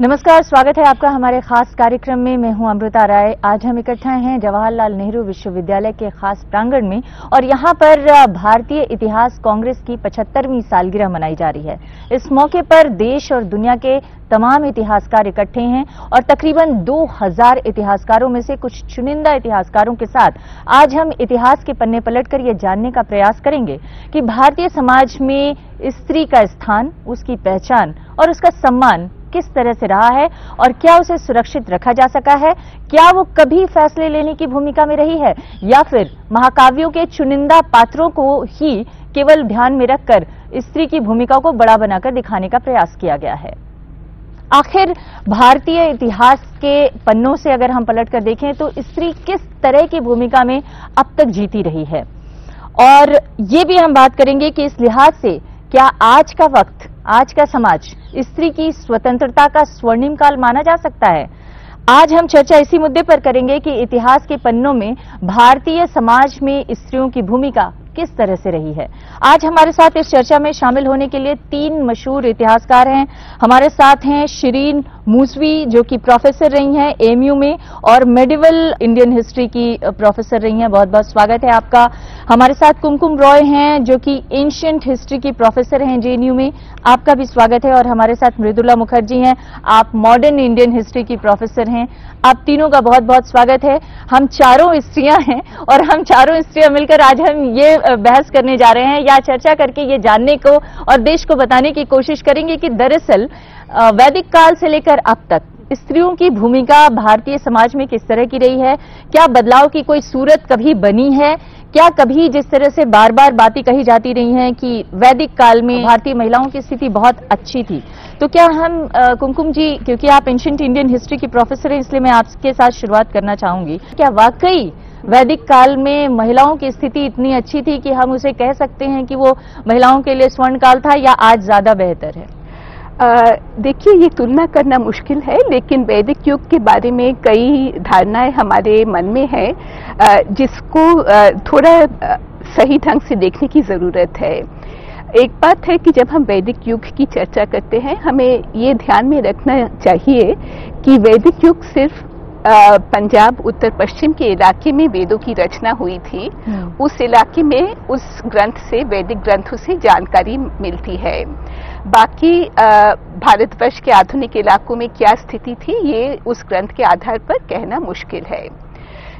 नमस्कार, स्वागत है आपका हमारे खास कार्यक्रम में। मैं हूँ अमृता राय। आज हम इकट्ठा हैं जवाहरलाल नेहरू विश्वविद्यालय के खास प्रांगण में और यहाँ पर भारतीय इतिहास कांग्रेस की 75वीं सालगिरह मनाई जा रही है। इस मौके पर देश और दुनिया के तमाम इतिहासकार इकट्ठे हैं और तकरीबन 2000 इतिहासकारों में से कुछ चुनिंदा इतिहासकारों के साथ आज हम इतिहास के पन्ने पलटकर यह जानने का प्रयास करेंगे कि भारतीय समाज में स्त्री का स्थान, उसकी पहचान और उसका सम्मान किस तरह से रहा है और क्या उसे सुरक्षित रखा जा सका है? क्या वो कभी फैसले लेने की भूमिका में रही है? या फिर महाकाव्यों के चुनिंदा पात्रों को ही केवल ध्यान में रखकर स्त्री की भूमिका को बड़ा बनाकर दिखाने का प्रयास किया गया है? आखिर भारतीय इतिहास के पन्नों से अगर हम पलट कर देखें तो स्त्री किस तरह की भूमिका में अब तक जीती रही है? और ये भी हम बात करेंगे कि इस लिहाज से क्या आज का वक्त, आज का समाज, स्त्री की स्वतंत्रता का स्वर्णिम काल माना जा सकता है? आज हम चर्चा इसी मुद्दे पर करेंगे कि इतिहास के पन्नों में भारतीय समाज में स्त्रियों की भूमिका किस तरह से रही है। आज हमारे साथ इस चर्चा में शामिल होने के लिए तीन मशहूर इतिहासकार हैं। हमारे साथ हैं शिरीन मूसवी जो कि प्रोफेसर रही हैं एमयू में और मेडिवल इंडियन हिस्ट्री की प्रोफेसर रही हैं। बहुत बहुत स्वागत है आपका। हमारे साथ कुमकुम रॉय हैं जो कि एंशियंट हिस्ट्री की प्रोफेसर हैं जेएनयू में। आपका भी स्वागत है और हमारे साथ मृदुला मुखर्जी हैं। आप मॉडर्न इंडियन हिस्ट्री की प्रोफेसर हैं। आप तीनों का बहुत बहुत स्वागत है। हम चारों स्त्रियाँ हैं और हम चारों स्त्रियाँ मिलकर आज हम ये बहस करने जा रहे हैं या चर्चा करके ये जानने को और देश को बताने की कोशिश करेंगे कि दरअसल वैदिक काल से लेकर अब तक, स्त्रियों की भूमिका भारतीय समाज में किस तरह की रही है? क्या बदलाव की कोई सूरत कभी बनी है? क्या कभी जिस तरह से बार बार बातें कही जाती रही हैं कि वैदिक काल में भारतीय महिलाओं की स्थिति बहुत अच्छी थी? तो क्या हम कुमकुम जी, क्योंकि आप एंशंट इंडियन हिस्ट्री की प्रोफेसर हैं, इसलिए मैं आपके साथ शुरुआत करना चाहूँगी। क्या वाकई वैदिक काल में महिलाओं की स्थिति इतनी अच्छी थी कि हम उसे कह सकते हैं कि वो महिलाओं के लिए स्वर्ण काल था या आज ज़्यादा बेहतर है? देखिए ये तुलना करना मुश्किल है लेकिन वैदिक युग के बारे में कई धारणाएँ हमारे मन में है जिसको थोड़ा सही ढंग से देखने की ज़रूरत है। एक बात है कि जब हम वैदिक युग की चर्चा करते हैं हमें ये ध्यान में रखना चाहिए कि वैदिक युग सिर्फ़ पंजाब उत्तर पश्चिम के इलाके में वेदों की रचना हुई थी। हम्म। उस इलाके में उस ग्रंथ से वैदिक ग्रंथों से जानकारी मिलती है। बाकी भारतवर्ष के आधुनिक इलाकों में क्या स्थिति थी ये उस ग्रंथ के आधार पर कहना मुश्किल है।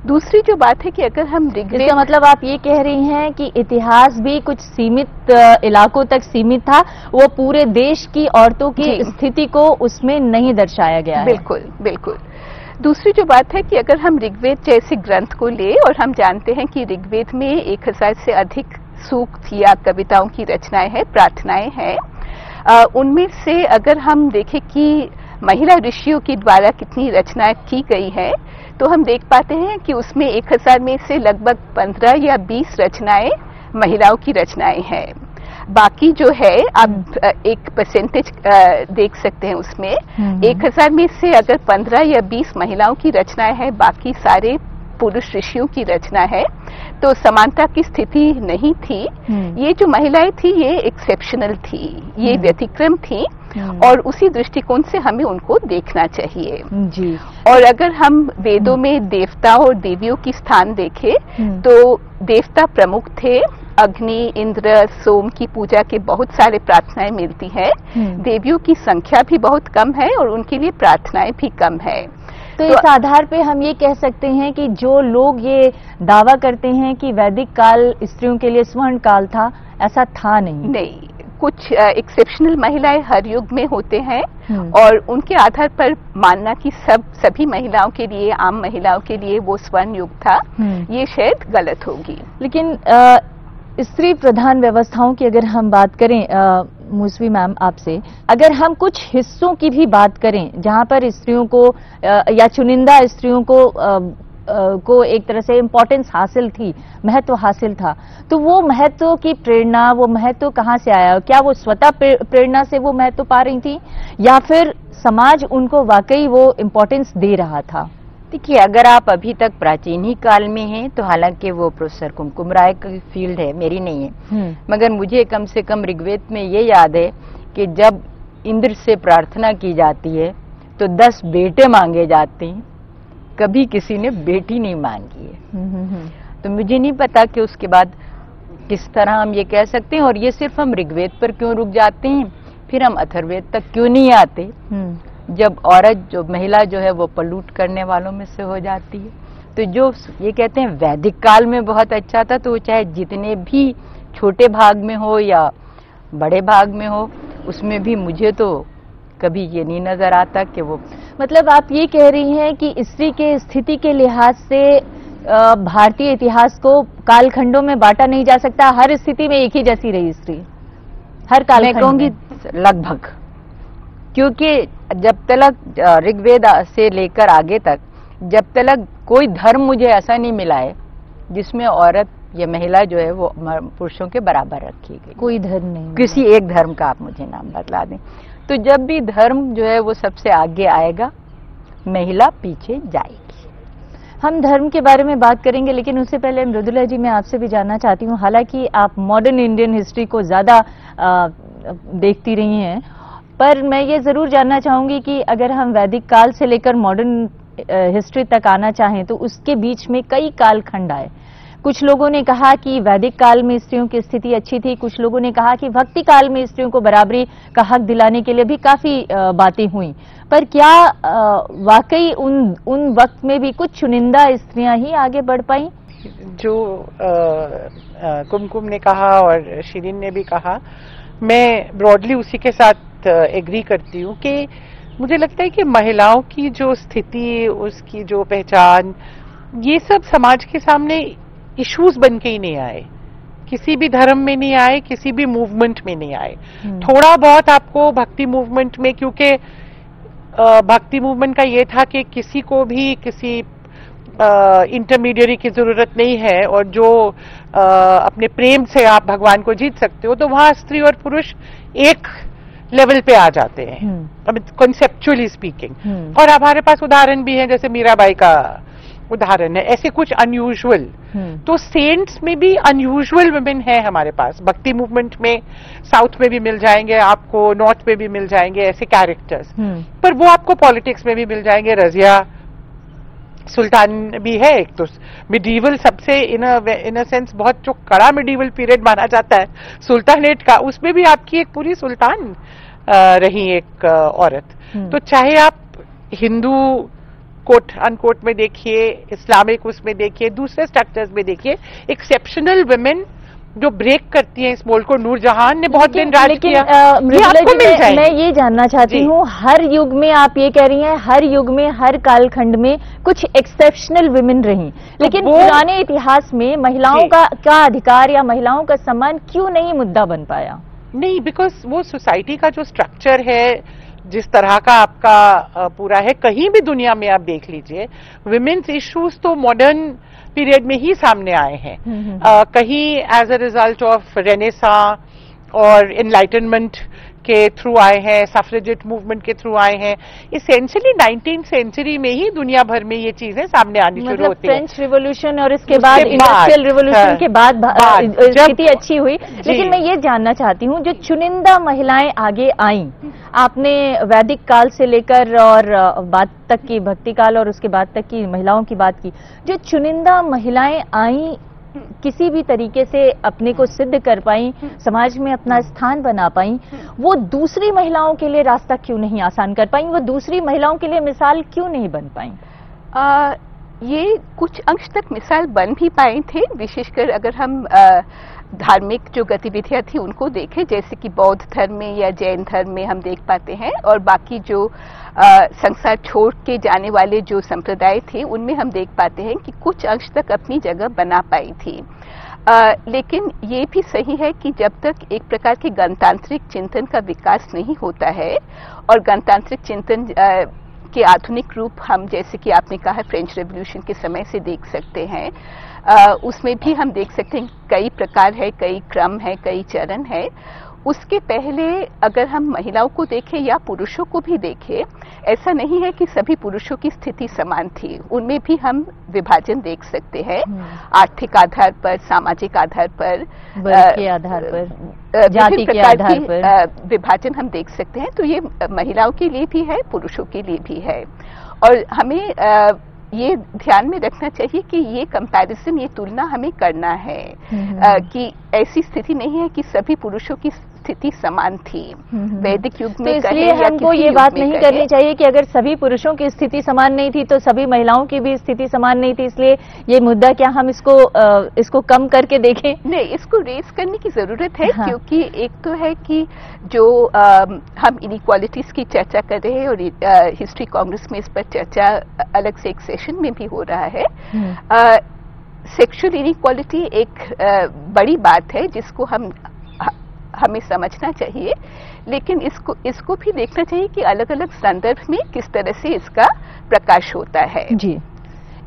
दूसरी जो बात है कि अगर हम इसका मतलब आप ये कह रही हैं कि इतिहास भी कुछ सीमित इलाकों तक सीमित था वो पूरे देश की औरतों की स्थिति को उसमें नहीं दर्शाया गया बिल्कुल है। बिल्कुल। दूसरी जो बात है कि अगर हम ऋग्वेद जैसे ग्रंथ को ले और हम जानते हैं कि ऋग्वेद में एक हज़ार से अधिक सूक्त या कविताओं की रचनाएँ हैं प्रार्थनाएँ हैं उनमें से अगर हम देखें कि महिला ऋषियों के द्वारा कितनी रचनाएँ की गई है तो हम देख पाते हैं कि उसमें एक हज़ार में से लगभग पंद्रह या बीस रचनाएँ महिलाओं की रचनाएँ हैं बाकी जो है आप एक परसेंटेज देख सकते हैं उसमें हम्म। एक हज़ार में से अगर पंद्रह या बीस महिलाओं की रचनाएँ हैं बाकी सारे पुरुष ऋषियों की रचना है। तो समानता की स्थिति नहीं थी। हम्म। ये जो महिलाएँ थी ये एक्सेप्शनल थी ये हम्म। व्यतिक्रम थी और उसी दृष्टिकोण से हमें उनको देखना चाहिए। जी। और अगर हम वेदों में देवता और देवियों की स्थान देखें तो देवता प्रमुख थे। अग्नि इंद्र सोम की पूजा के बहुत सारे प्रार्थनाएँ मिलती हैं। हम्म। देवियों की संख्या भी बहुत कम है और उनके लिए प्रार्थनाएँ भी कम है। तो, तो इस आधार पे हम ये कह सकते हैं कि जो लोग ये दावा करते हैं कि वैदिक काल स्त्रियों के लिए स्वर्ण काल था ऐसा था नहीं नहीं कुछ एक्सेप्शनल महिलाएँ हर युग में होते हैं हम्म। और उनके आधार पर मानना कि सब सभी महिलाओं के लिए आम महिलाओं के लिए वो स्वर्ण युग था हम्म। ये शायद गलत होगी लेकिन स्त्री प्रधान व्यवस्थाओं की अगर हम बात करें मुसवी मैम आपसे, अगर हम कुछ हिस्सों की भी बात करें, जहाँ पर स्त्रियों को या चुनिंदा स्त्रियों को को एक तरह से इम्पोर्टेंस हासिल थी, महत्व हासिल था तो वो महत्व की प्रेरणा, वो महत्व कहाँ से आया? क्या वो स्वतः प्रेरणा से वो महत्व पा रही थी? या फिर समाज उनको वाकई वो इम्पोर्टेंस दे रहा था? देखिए अगर आप अभी तक प्राचीन ही काल में हैं तो हालाँकि वो प्रोफेसर कुमकुम राय की फ़ील्ड है मेरी नहीं है। हम्म। मगर मुझे कम से कम ऋग्वेद में ये याद है कि जब इंद्र से प्रार्थना की जाती है तो दस बेटे मांगे जाते हैं। कभी किसी ने बेटी नहीं मांगी है। हम्म, हम्म। तो मुझे नहीं पता कि उसके बाद किस तरह हम ये कह सकते हैं और ये सिर्फ़ हम ऋग्वेद पर क्यों रुक जाते हैं? फिर हम अथर्वेद तक क्यों नहीं आते? जब औरत जो महिला जो है वो पलूट करने वालों में से हो जाती है। तो जो ये कहते हैं वैदिक काल में बहुत अच्छा था तो वो चाहे जितने भी छोटे भाग में हो या बड़े भाग में हो उसमें भी मुझे तो कभी ये नहीं नज़र आता कि वो मतलब आप ये कह रही हैं कि स्त्री के स्थिति के लिहाज से भारतीय इतिहास को कालखंडों में बांटा नहीं जा सकता। हर स्थिति में एक ही जैसी रही स्त्री। हर मैं कालखंड कहूँगी लगभग। क्योंकि जब तक ऋग्वेद से लेकर आगे तक जब तक कोई धर्म मुझे ऐसा नहीं मिला है जिसमें औरत या महिला जो है वो पुरुषों के बराबर रखी गई कोई धर्म नहीं किसी एक धर्म का आप मुझे नाम बतला दें। तो जब भी धर्म जो है वो सबसे आगे आएगा महिला पीछे जाएगी। हम धर्म के बारे में बात करेंगे लेकिन उससे पहले मृदुला जी मैं आपसे भी जानना चाहती हूँ। हालाँकि आप मॉडर्न इंडियन हिस्ट्री को ज़्यादा देखती रही हैं पर मैं ये ज़रूर जानना चाहूँगी कि अगर हम वैदिक काल से लेकर मॉडर्न हिस्ट्री तक आना चाहें तो उसके बीच में कई कालखंड आए। कुछ लोगों ने कहा कि वैदिक काल में स्त्रियों की स्थिति अच्छी थी। कुछ लोगों ने कहा कि भक्ति काल में स्त्रियों को बराबरी का हक दिलाने के लिए भी काफ़ी बातें हुई। पर क्या वाकई उन उन वक्त में भी कुछ चुनिंदा स्त्रियाँ ही आगे बढ़ पाई? जो कुमकुम ने कहा और शिरीन ने भी कहा, मैं ब्रॉडली उसी के साथ एग्री करती हूँ कि मुझे लगता है कि महिलाओं की जो स्थिति उसकी जो पहचान ये सब समाज के सामने इश्यूज़ बन के ही नहीं आए किसी भी धर्म में नहीं आए किसी भी मूवमेंट में नहीं आए हम्म। थोड़ा बहुत आपको भक्ति मूवमेंट में क्योंकि भक्ति मूवमेंट का ये था कि किसी को भी किसी इंटरमीडियरी की ज़रूरत नहीं है और जो अ, अपने प्रेम से आप भगवान को जीत सकते हो तो वहाँ स्त्री और पुरुष एक लेवल पे आ जाते हैं। अब कंसेप्चुअली स्पीकिंग हम्म, और हमारे पास उदाहरण भी है जैसे मीराबाई का उदाहरण है। ऐसे कुछ अनयूजुअल हम्म, तो सेंट्स में भी अनयूजुअल वुमेन है हमारे पास। भक्ति मूवमेंट में साउथ में भी मिल जाएँगे आपको नॉर्थ में भी मिल जाएँगे ऐसे कैरेक्टर्स हम्म, पर वो आपको पॉलिटिक्स में भी मिल जाएँगे। रजिया सुल्तान भी है एक तो मिडीवल सबसे इन इन अ सेंस बहुत जो कड़ा मिडीवल पीरियड माना जाता है सुल्तानेट का उसमें भी आपकी एक पूरी सुल्तान रही एक औरत हम्म। तो चाहे आप हिंदू कोट अनकोट में देखिए इस्लामिक उसमें देखिए दूसरे स्ट्रक्चर्स में देखिए एक्सेप्शनल वुमेन जो ब्रेक करती है इस मोल को नूरजहान ने बहुत दिन राज लेकिन किया। अ, ये आपको मिल मैं, मैं ये जानना चाहती हूँ हर युग में आप ये कह रही हैं हर युग में हर कालखंड में कुछ एक्सेप्शनल वुमेन रही। लेकिन पुराने इतिहास में महिलाओं का का अधिकार या महिलाओं का सम्मान क्यों नहीं मुद्दा बन पाया? नहीं बिकॉज़ वो सोसाइटी का जो स्ट्रक्चर है जिस तरह का आपका पूरा है कहीं भी दुनिया में आप देख लीजिए वुमेन्स इश्यूज़ तो मॉडर्न पीरियड में ही सामने आए हैं। हम्म, हम्म, कहीं as a result of renaissance और एनलाइटनमेंट के थ्रू आए हैं सफरेजेट मूवमेंट के थ्रू आए हैं। इसेंशियली नाइनटीन सेंचुरी में ही दुनिया भर में ये चीज़ें सामने आनी मतलब शुरू होती हैं। फ्रेंच रिवोल्यूशन और इसके बाद इंडस्ट्रियल रिवोल्यूशन हाँ, के बाद स्थिति अच्छी हुई। लेकिन मैं ये जानना चाहती हूँ जो चुनिंदा महिलाएँ आगे आई आपने वैदिक काल से लेकर और बाद तक की भक्ति काल और उसके बाद तक की महिलाओं की बात की जो चुनिंदा महिलाएँ आईं किसी भी तरीके से अपने को सिद्ध कर पाई, समाज में अपना स्थान बना पाई, वो दूसरी महिलाओं के लिए रास्ता क्यों नहीं आसान कर पाई, वो दूसरी महिलाओं के लिए मिसाल क्यों नहीं बन पाई? ये कुछ अंश तक मिसाल बन भी पाए थे विशेषकर अगर हम धार्मिक जो गतिविधियाँ थी उनको देखें जैसे कि बौद्ध धर्म में या जैन धर्म में हम देख पाते हैं और बाकी जो संसार छोड़ के जाने वाले जो संप्रदाय थे उनमें हम देख पाते हैं कि कुछ अंश तक अपनी जगह बना पाई थी। आ, लेकिन ये भी सही है कि जब तक एक प्रकार के गणतांत्रिक चिंतन का विकास नहीं होता है और गणतांत्रिक चिंतन आ, के आधुनिक रूप हम जैसे कि आपने कहा फ्रेंच रेवोल्यूशन के समय से देख सकते हैं। आ, उसमें भी हम देख सकते हैं कई प्रकार है कई क्रम है कई चरण है। उसके पहले अगर हम महिलाओं को देखें या पुरुषों को भी देखें ऐसा नहीं है कि सभी पुरुषों की स्थिति समान थी उनमें भी हम विभाजन देख सकते हैं हम्म। आर्थिक आधार पर सामाजिक आधार पर के आधार पर जाति के आधार पर। विभाजन हम देख सकते हैं तो ये महिलाओं के लिए भी है पुरुषों के लिए भी है और हमें अ, ये ध्यान में रखना चाहिए कि ये कंपैरिजन ये तुलना हमें करना है हम्म। अ, कि ऐसी स्थिति नहीं है कि सभी पुरुषों की स्थिति समान थी। हम्म। वैदिक युग में तो में इसलिए हमको ये बात नहीं करनी चाहिए कि अगर सभी पुरुषों की स्थिति समान नहीं थी तो सभी महिलाओं की भी स्थिति समान नहीं थी। इसलिए ये मुद्दा क्या हम इसको इसको कम करके देखें? नहीं इसको रेस करने की ज़रूरत है हाँ। क्योंकि एक तो है कि जो हम इनक्वालिटीज की चर्चा कर रहे हैं और हिस्ट्री कांग्रेस में इस पर चर्चा अलग से एक सेशन में भी हो रहा है। सेक्सुअल इनक्वालिटी एक बड़ी बात है जिसको हम हमें समझना चाहिए, लेकिन इसको इसको भी देखना चाहिए कि अलग अलग संदर्भ में किस तरह से इसका प्रकाश होता है। जी।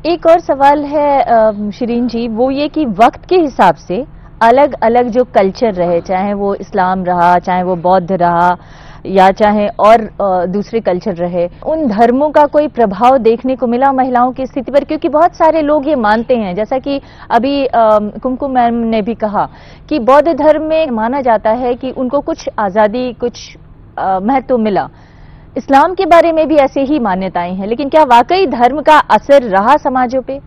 एक और सवाल है शरीन जी, वो ये कि वक्त के हिसाब से अलग अलग जो कल्चर रहे, चाहे वो इस्लाम रहा, चाहे वो बौद्ध रहा या चाहे और दूसरे कल्चर रहे। उन धर्मों का कोई प्रभाव देखने को मिला महिलाओं की स्थिति पर? क्योंकि बहुत सारे लोग ये मानते हैं, जैसा कि अभी कुमकुम मैम ने भी कहा कि बौद्ध धर्म में माना जाता है कि उनको कुछ आज़ादी, कुछ महत्व मिला। इस्लाम के बारे में भी ऐसे ही मान्यताएँ हैं। लेकिन क्या वाकई धर्म का असर रहा समाजों पे?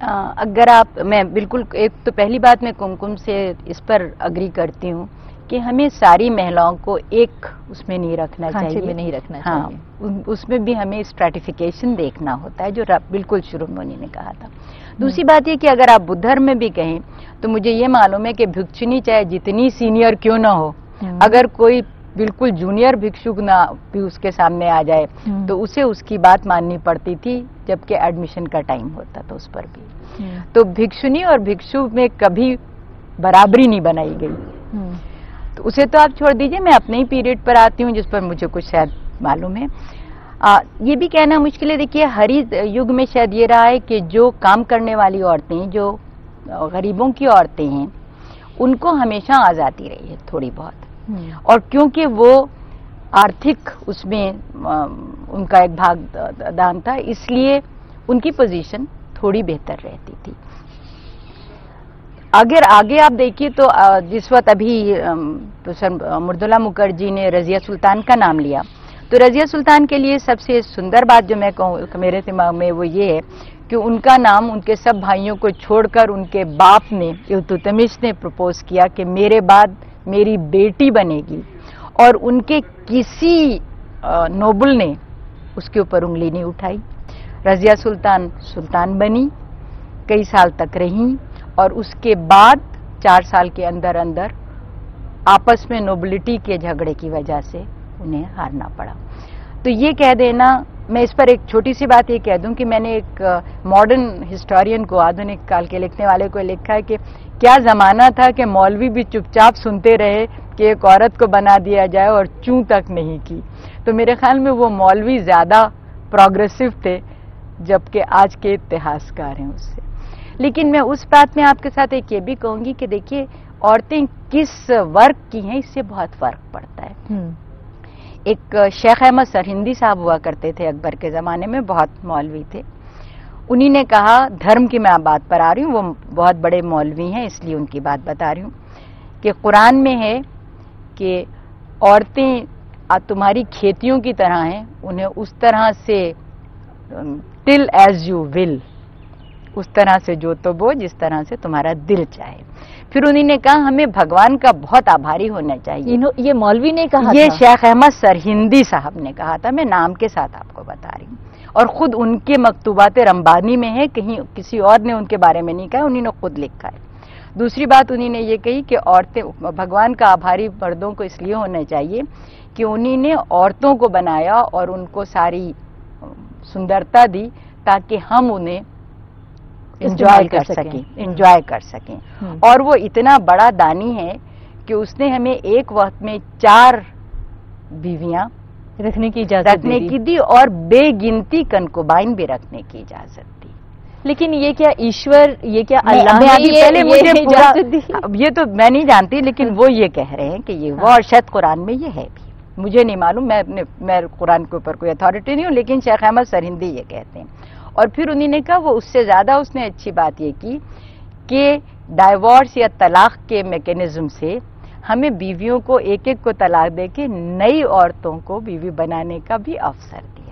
अगर आप, मैं बिल्कुल, एक तो पहली बात मैं कुमकुम से इस पर अग्री करती हूँ। कि हमें सारी महिलाओं को एक उसमें नहीं रखना चाहिए। में नहीं रखना हाँ चाहिए। उसमें भी हमें स्ट्रेटिफिकेशन देखना होता है जो बिल्कुल शुरू में उन्होंने कहा था। दूसरी बात ये कि अगर आप बुद्ध धर्म में भी कहें तो मुझे ये मालूम है कि भिक्षुनी चाहे जितनी सीनियर क्यों ना हो हम्म। अगर कोई बिल्कुल जूनियर भिक्षुक ना भी उसके सामने आ जाए हम्म। तो उसे उसकी बात माननी पड़ती थी जबकि एडमिशन का टाइम होता था उस पर भी। हम्म, तो भिक्षुनी और भिक्षु में कभी बराबरी नहीं बनाई गई। हम्म, उसे तो आप छोड़ दीजिए मैं अपने ही पीरियड पर आती हूँ जिस पर मुझे कुछ शायद मालूम है। आ, ये भी कहना मुश्किल है देखिए हरी युग में शायद ये रहा है कि जो काम करने वाली औरतें जो गरीबों की औरतें हैं उनको हमेशा आज़ादी रही है थोड़ी बहुत। हम्म, और क्योंकि वो आर्थिक उसमें उनका एक भाग दान था इसलिए उनकी पोजीशन थोड़ी बेहतर रहती थी। अगर आगे आप देखिए तो जिस वक्त अभी अम, प्रोफेसर मुर्दुला मुखर्जी ने रजिया सुल्तान का नाम लिया। तो रजिया सुल्तान के लिए सबसे सुंदर बात जो मैं कहूँ मेरे दिमाग में वो ये है कि उनका नाम उनके सब भाइयों को छोड़कर उनके बाप ने इल्तुतमिश ने प्रपोज किया कि मेरे बाद मेरी बेटी बनेगी। और उनके किसी नोबल ने उसके ऊपर उंगली नहीं उठाई। रजिया सुल्तान सुल्तान बनी कई साल तक रही। और उसके बाद चार साल के अंदर अंदर आपस में नोबिलिटी के झगड़े की वजह से उन्हें हारना पड़ा। तो ये कह देना, मैं इस पर एक छोटी सी बात ये कह दूँ कि मैंने एक मॉडर्न हिस्टोरियन को, आधुनिक काल के लिखने वाले को लिखा है कि क्या जमाना था कि मौलवी भी चुपचाप सुनते रहे कि एक औरत को बना दिया जाए और चूं तक नहीं की। तो मेरे ख्याल में वो मौलवी ज़्यादा प्रोग्रेसिव थे, जबकि आज के इतिहासकार हैं उससे। लेकिन मैं उस बात में आपके साथ एक ये भी कहूँगी कि देखिए औरतें किस वर्ग की हैं इससे बहुत फ़र्क पड़ता है। हम्म, एक शेख अहमद सरहिंदी साहब हुआ करते थे अकबर के ज़माने में बहुत मौलवी थे। उन्हीं ने कहा धर्म की मैं बात पर आ रही हूँ वो बहुत बड़े मौलवी हैं इसलिए उनकी बात बता रही हूँ कि कुरान में है कि औरतें आ, तुम्हारी खेतियों की तरह हैं उन्हें उस तरह से टिल एज यू विल उस तरह से जो तो बो जिस तरह से तुम्हारा दिल चाहे। फिर उन्हीं ने कहा हमें भगवान का बहुत आभारी होना चाहिए। ये मौलवी ने कहा ये शेख अहमद सरहिंदी साहब ने कहा था। मैं नाम के साथ आपको बता रही हूँ। और खुद उनके मकतूबात रंबानी में है कहीं किसी और ने उनके बारे में नहीं कहा उन्होंने खुद लिखा है। दूसरी बात उन्हीं ने ये कही कि औरतें भगवान का आभारी मर्दों को इसलिए होना चाहिए कि उन्हीं ने औरतों को बनाया और उनको सारी सुंदरता दी ताकि हम उन्हें एंजॉय कर सकें। सकें। एंजॉय कर सकें। हम्म। और वो इतना बड़ा दानी है कि उसने हमें एक वक्त में चार बीवियाँ रखने की इजाज़त रखने की दी और बेगिनती कनकुबाइन भी रखने की इजाज़त दी। लेकिन ये क्या ईश्वर ये क्या अल्लाह ने अभी ये, पहले ये मुझे पूरा दी? ये तो मैं नहीं जानती लेकिन वो ये कह रहे हैं कि ये वो हाँ। और शायद कुरान में ये है भी। मुझे नहीं मालूम मैं अपने मैं कुरान के ऊपर कोई अथॉरिटी नहीं हूँ लेकिन शेख अहमद सरहिंदी ये कहते हैं। और फिर उन्हीं कहा, वो उससे ज़्यादा उसने अच्छी बात ये की कि डाइवोर्स या तलाक के मैकेनिज्म से हमें बीवियों को एक एक को तलाक दे के नई औरतों को बीवी बनाने का भी अवसर दिया।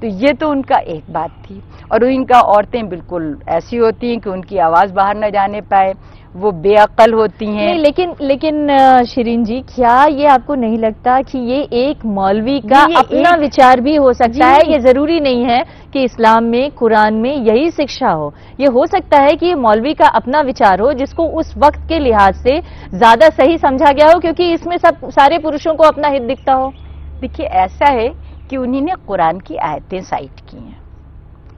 तो ये तो उनका एक बात थी। और इनका औरतें बिल्कुल ऐसी होती हैं कि उनकी आवाज़ बाहर न जाने पाए। वो बेअकल होती हैं। नहीं लेकिन लेकिन शिरीन जी क्या ये आपको नहीं लगता कि ये एक मौलवी का अपना एक- विचार भी हो सकता है? ये ज़रूरी नहीं है कि इस्लाम में कुरान में यही शिक्षा हो। ये हो सकता है कि ये मौलवी का अपना विचार हो जिसको उस वक्त के लिहाज से ज़्यादा सही समझा गया हो क्योंकि इसमें सब सारे पुरुषों को अपना हित दिखता हो। देखिए ऐसा है कि उन्हीं ने कुरान की आयतें साइट की हैं।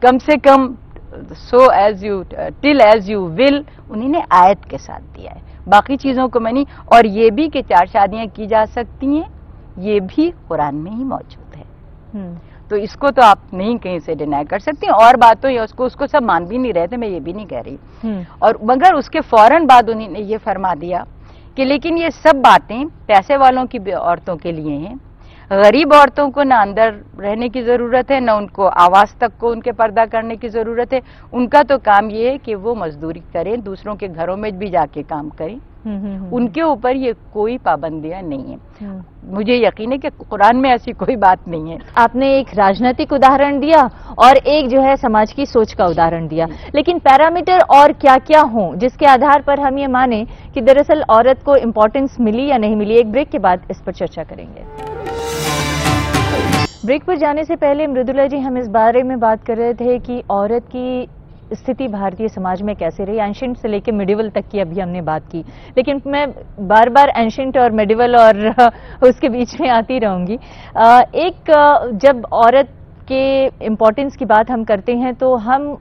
कम से कम so as you till as you will उन्हीं ने आयत के साथ दिया है। बाकी चीज़ों को मैं नहीं और ये भी कि चार शादियाँ की जा सकती हैं ये भी कुरान में ही मौजूद है। हम्म, तो इसको तो आप नहीं कहीं से डिनाई कर सकती और बातों या उसको उसको सब मान भी नहीं रहे थे मैं ये भी नहीं कह रही। हम्म, और मगर उसके फ़ौरन बाद उन्होंने ये फरमा दिया कि लेकिन ये सब बातें पैसे वालों की औरतों के लिए हैं। गरीब औरतों को ना अंदर रहने की ज़रूरत है ना उनको आवाज़ तक को उनके पर्दा करने की ज़रूरत है। उनका तो काम ये है कि वो मजदूरी करें दूसरों के घरों में भी जाके काम करें। हम्म, हम्म, हम्म, उनके ऊपर ये कोई पाबंदियाँ नहीं है। मुझे यकीन है कि कुरान में ऐसी कोई बात नहीं है। आपने एक राजनीतिक उदाहरण दिया और एक जो है समाज की सोच का उदाहरण दिया। लेकिन पैरामीटर और क्या क्या हो जिसके आधार पर हम ये माने कि दरअसल औरत को इम्पोर्टेंस मिली या नहीं मिली एक ब्रेक के बाद इस पर चर्चा करेंगे। ब्रेक पर जाने से पहले मृदुला जी हम इस बारे में बात कर रहे थे कि औरत की स्थिति भारतीय समाज में कैसे रही? एंशंट से लेकर मिडिवल तक की अभी हमने बात की। लेकिन मैं बार बार एंशंट और मिडिवल और उसके बीच में आती रहूँगी। एक, जब औरत के इम्पोर्टेंस की बात हम करते हैं तो हम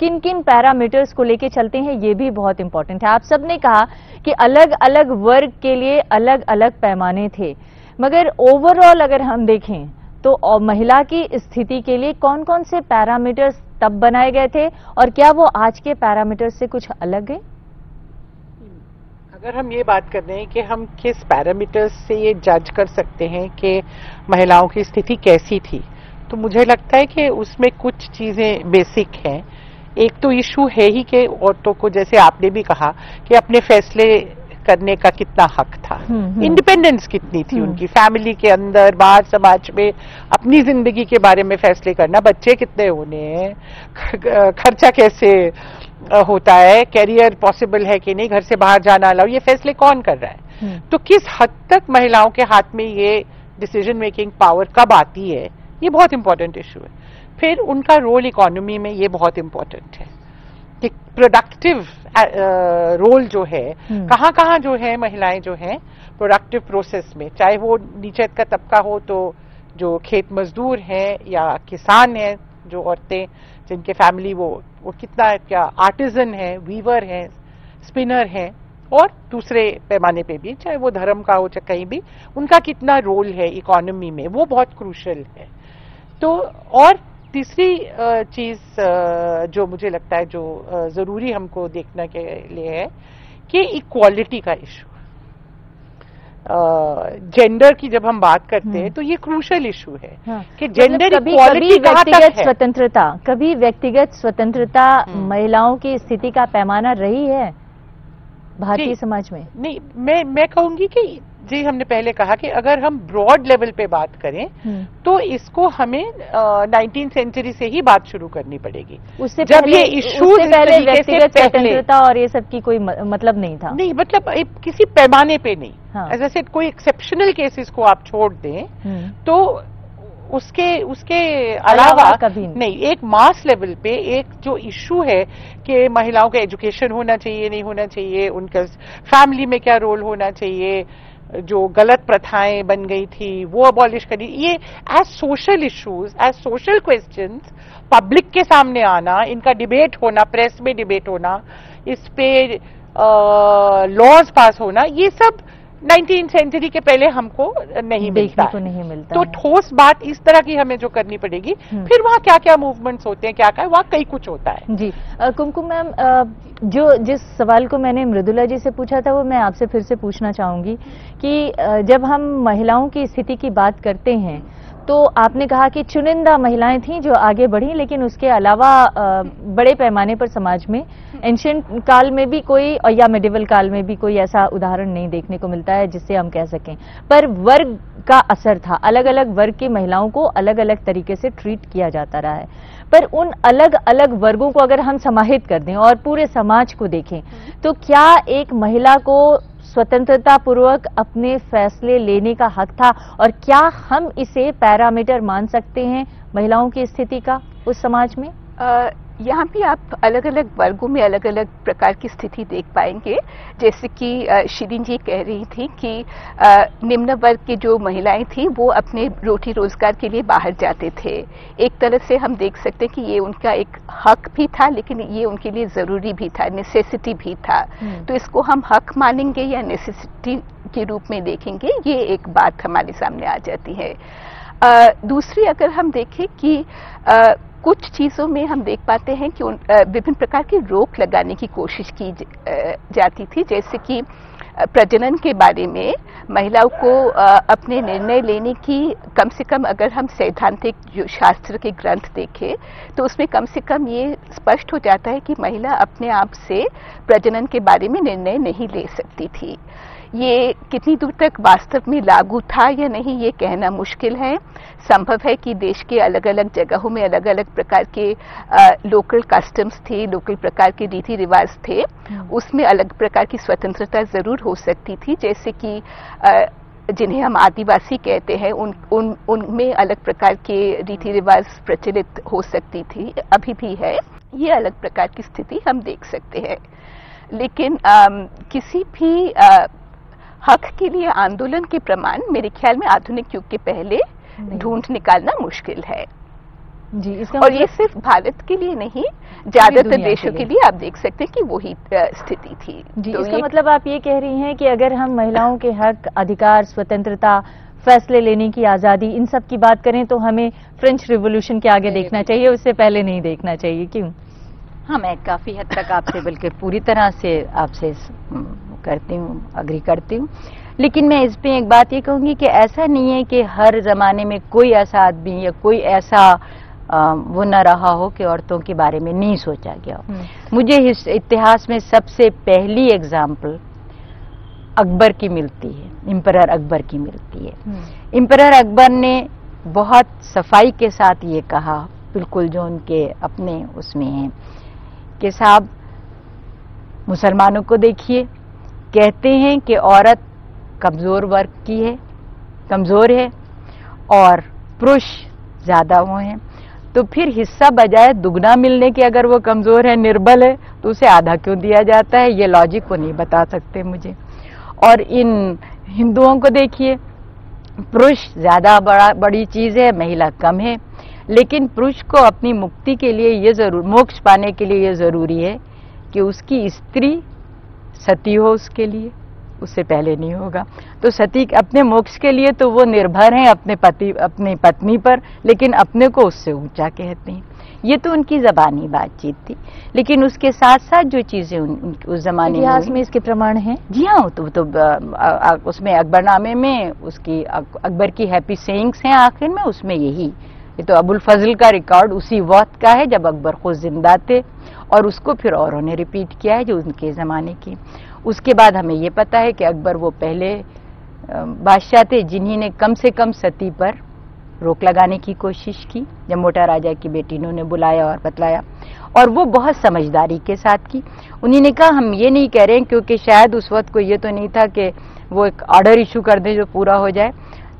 किन किन पैरामीटर्स को लेके चलते हैं, ये भी बहुत इंपॉर्टेंट है। आप सबने कहा कि अलग अलग वर्ग के लिए अलग अलग पैमाने थे। मगर ओवरऑल अगर हम देखें तो महिला की स्थिति के लिए कौन कौन से पैरामीटर्स तब बनाए गए थे और क्या वो आज के पैरामीटर्स से कुछ अलग है? अगर हम ये बात कर रहे हैं कि हम किस पैरामीटर्स से ये जज कर सकते हैं कि महिलाओं की स्थिति कैसी थी तो मुझे लगता है कि उसमें कुछ चीज़ें बेसिक हैं। एक तो इशू है ही कि औरतों को, जैसे आपने भी कहा कि अपने फैसले करने का कितना हक था। हम्म, हम्म। इंडिपेंडेंस कितनी थी हम्म। उनकी? फैमिली के अंदर बाहर समाज में अपनी ज़िंदगी के बारे में फैसले करना। बच्चे कितने होने हैं? खर्चा कैसे होता है? कैरियर पॉसिबल है कि नहीं? घर से बाहर जाना अलाउ? ये फैसले कौन कर रहा है? हम्म, तो किस हद तक महिलाओं के हाथ में ये डिसीज़न मेकिंग पावर कब आती है? ये बहुत इंपॉर्टेंट इशू है। फिर उनका रोल इकोनॉमी में ये बहुत इंपॉर्टेंट है। कि प्रोडक्टिव रोल जो है हम्म। कहाँ कहाँ जो है महिलाएँ जो हैं प्रोडक्टिव प्रोसेस में चाहे वो नीचे का तबका हो तो जो खेत मजदूर हैं या किसान हैं जो औरतें जिनके फैमिली वो वो कितना क्या आर्टिजन है वीवर हैं स्पिनर हैं और दूसरे पैमाने पे भी चाहे वो धर्म का हो चाहे कहीं भी उनका कितना रोल है इकोनॉमी में वो बहुत क्रूशल है तो और तीसरी चीज़ जो मुझे लगता है जो ज़रूरी हमको देखने के लिए है कि इक्वालिटी का इशू जेंडर की जब हम बात करते हैं हम्म। तो ये क्रूशल इशू है हाँ। कि मतलब जेंडर कभी इक्वालिटी कभी व्यक्तिगत स्वतंत्रता कभी व्यक्तिगत स्वतंत्रता हम्म। महिलाओं की स्थिति का पैमाना रही है भारतीय समाज में नहीं मैं मैं कहूँगी कि जी हमने पहले कहा कि अगर हम ब्रॉड लेवल पे बात करें हम्म। तो इसको हमें नाइनटीन सेंचुरी से ही बात शुरू करनी पड़ेगी उससे जब पहले ये उससे पहले स्वतंत्रता और ये सब की कोई मतलब नहीं था नहीं मतलब किसी पैमाने पे नहीं हाँ। एज सेड कोई एक्सेप्शनल केसेस को आप छोड़ दें हम्म, तो उसके उसके अलावा अलावा कभी नहीं। नहीं एक मास लेवल पे एक जो इशू है कि महिलाओं का एजुकेशन होना चाहिए नहीं होना चाहिए उनका फैमिली में क्या रोल होना चाहिए जो गलत प्रथाएँ बन गई थी वो अबॉलिश करी। ये as social issues as social question public के सामने आना इनका डिबेट होना प्रेस में डिबेट होना इस पे लॉज पास होना ये सब नाइनटीन सेंचुरी के पहले हमको नहीं मिलता को नहीं मिलता तो ठोस बात इस तरह की हमें जो करनी पड़ेगी हम्म। फिर वहाँ क्या क्या मूवमेंट्स होते हैं क्या क्या वहाँ कई कुछ होता है। जी। कुमकुम मैम जो जिस सवाल को मैंने मृदुला जी से पूछा था, वो मैं आपसे फिर से पूछना चाहूँगी कि जब हम महिलाओं की स्थिति की बात करते हैं तो आपने कहा कि चुनिंदा महिलाएँ थीं जो आगे बढ़ी, लेकिन उसके अलावा बड़े पैमाने पर समाज में एंशियंट काल में भी कोई, या मेडिवल काल में भी कोई ऐसा उदाहरण नहीं देखने को मिलता है, जिससे हम कह सकें। पर वर्ग का असर था। अलग अलग वर्ग की महिलाओं को अलग अलग तरीके से ट्रीट किया जाता रहा है। पर उन अलग अलग वर्गों को अगर हम समाहित कर दें और पूरे समाज को देखें तो क्या एक महिला को स्वतंत्रता पूर्वक अपने फैसले लेने का हक था और क्या हम इसे पैरामीटर मान सकते हैं महिलाओं की स्थिति का उस समाज में? अ, यहाँ भी आप अलग अलग वर्गों में अलग अलग प्रकार की स्थिति देख पाएँगे। जैसे कि शिरीन जी कह रही थी कि निम्न वर्ग की जो महिलाएँ थी वो अपने रोटी रोज़गार के लिए बाहर जाते थे। एक तरह से हम देख सकते हैं कि ये उनका एक हक भी था लेकिन ये उनके लिए ज़रूरी भी था नेसेसिटी भी था। हम्म। तो इसको हम हक मानेंगे या नेसेसिटी के रूप में देखेंगे ये एक बात हमारे सामने आ जाती है। अ, दूसरी अगर हम देखें कि अ, कुछ चीज़ों में हम देख पाते हैं कि विभिन्न प्रकार की रोक लगाने की कोशिश की जाती थी। जैसे कि प्रजनन के बारे में महिलाओं को अपने निर्णय लेने की कम से कम अगर हम सैद्धांतिक शास्त्र के ग्रंथ देखें तो उसमें कम से कम ये स्पष्ट हो जाता है कि महिला अपने आप से प्रजनन के बारे में निर्णय नहीं ले सकती थी। ये कितनी दूर तक वास्तव में लागू था या नहीं ये कहना मुश्किल है। संभव है कि देश के अलग अलग जगहों में अलग अलग प्रकार के लोकल कस्टम्स थे लोकल प्रकार के रीति रिवाज थे। उसमें अलग प्रकार की स्वतंत्रता ज़रूर हो सकती थी जैसे कि जिन्हें हम आदिवासी कहते हैं उन उन उनमें अलग प्रकार के रीति रिवाज प्रचलित हो सकती थी अभी भी है। ये अलग प्रकार की स्थिति हम देख सकते हैं। लेकिन अम, किसी भी अ, हक के लिए आंदोलन के प्रमाण मेरे ख्याल में आधुनिक युग के पहले ढूंढ निकालना मुश्किल है। जी इसका और ये मतलब सिर्फ़ भारत के लिए नहीं ज़्यादातर दुनिया के देशों के लिए। लिए आप देख सकते हैं कि वही स्थिति थी। जी तो इसका ये- मतलब आप ये कह रही हैं कि अगर हम महिलाओं के हक अधिकार स्वतंत्रता फैसले लेने की आज़ादी इन सब की बात करें तो हमें फ्रेंच रिवोल्यूशन के आगे देखना चाहिए उससे पहले नहीं देखना चाहिए क्यों? हाँ मैं काफ़ी हद तक आपसे बल्कि पूरी तरह से आपसे स- म, करती हूँ अग्री करती हूँ। लेकिन मैं इस पे एक बात ये कहूँगी कि ऐसा नहीं है कि हर जमाने में कोई ऐसा आदमी या कोई ऐसा वो न रहा हो कि औरतों के बारे में नहीं सोचा गया हो। मुझे इस इतिहास में सबसे पहली एग्ज़ाम्पल अकबर की मिलती है इम्परर अकबर की मिलती है। इम्परर अकबर ने बहुत सफ़ाई के साथ ये कहा बिल्कुल जो उनके अपने उसमें हैं कि साहब मुसलमानों को देखिए कहते हैं कि औरत कमज़ोर वर्ग की है, कमज़ोर है और पुरुष ज़्यादा वो हैं। तो फिर हिस्सा बजाय दुगना मिलने के अगर वो कमज़ोर है, निर्बल है तो उसे आधा क्यों दिया जाता है? ये लॉजिक वो नहीं बता सकते मुझे। और इन हिंदुओं को देखिए, पुरुष ज़्यादा बड़ा, बड़ी चीज़ है, महिला कम है। लेकिन पुरुष को अपनी मुक्ति के लिए ये ज़रूर, मोक्ष पाने के लिए ये ज़रूरी है कि उसकी स्त्री सती हो उसके लिए उससे पहले नहीं होगा। तो सती अपने मोक्ष के लिए तो वो निर्भर हैं अपने पति अपनी पत्नी पर लेकिन अपने को उससे ऊँचा कहते हैं। ये तो उनकी जबानी बातचीत थी। लेकिन उसके साथ साथ जो चीज़ें उन, उन, उस जमाने में इतिहास में इसके प्रमाण हैं? जी हाँ तो, तो अ, अ, उसमें अकबरनामे में उसकी अकबर की हैप्पी सेइंग्स हैं आखिर में उसमें यही। ये तो अबुल फजल का रिकॉर्ड उसी वक्त का है जब अकबर खुद ज़िंदा थे। और उसको फिर औरों ने रिपीट किया है जो उनके ज़माने की। उसके बाद हमें ये पता है कि अकबर वो पहले बादशाह थे जिन्हीं ने कम से कम सती पर रोक लगाने की कोशिश की, जब मोटा राजा की बेटी ने उन्हें बुलाया और बतलाया। और वो बहुत समझदारी के साथ की। उन्हीं ने कहा, हम ये नहीं कह रहे हैं, क्योंकि शायद उस वक्त को ये तो नहीं था कि वो एक ऑर्डर इशू कर दें जो पूरा हो जाए।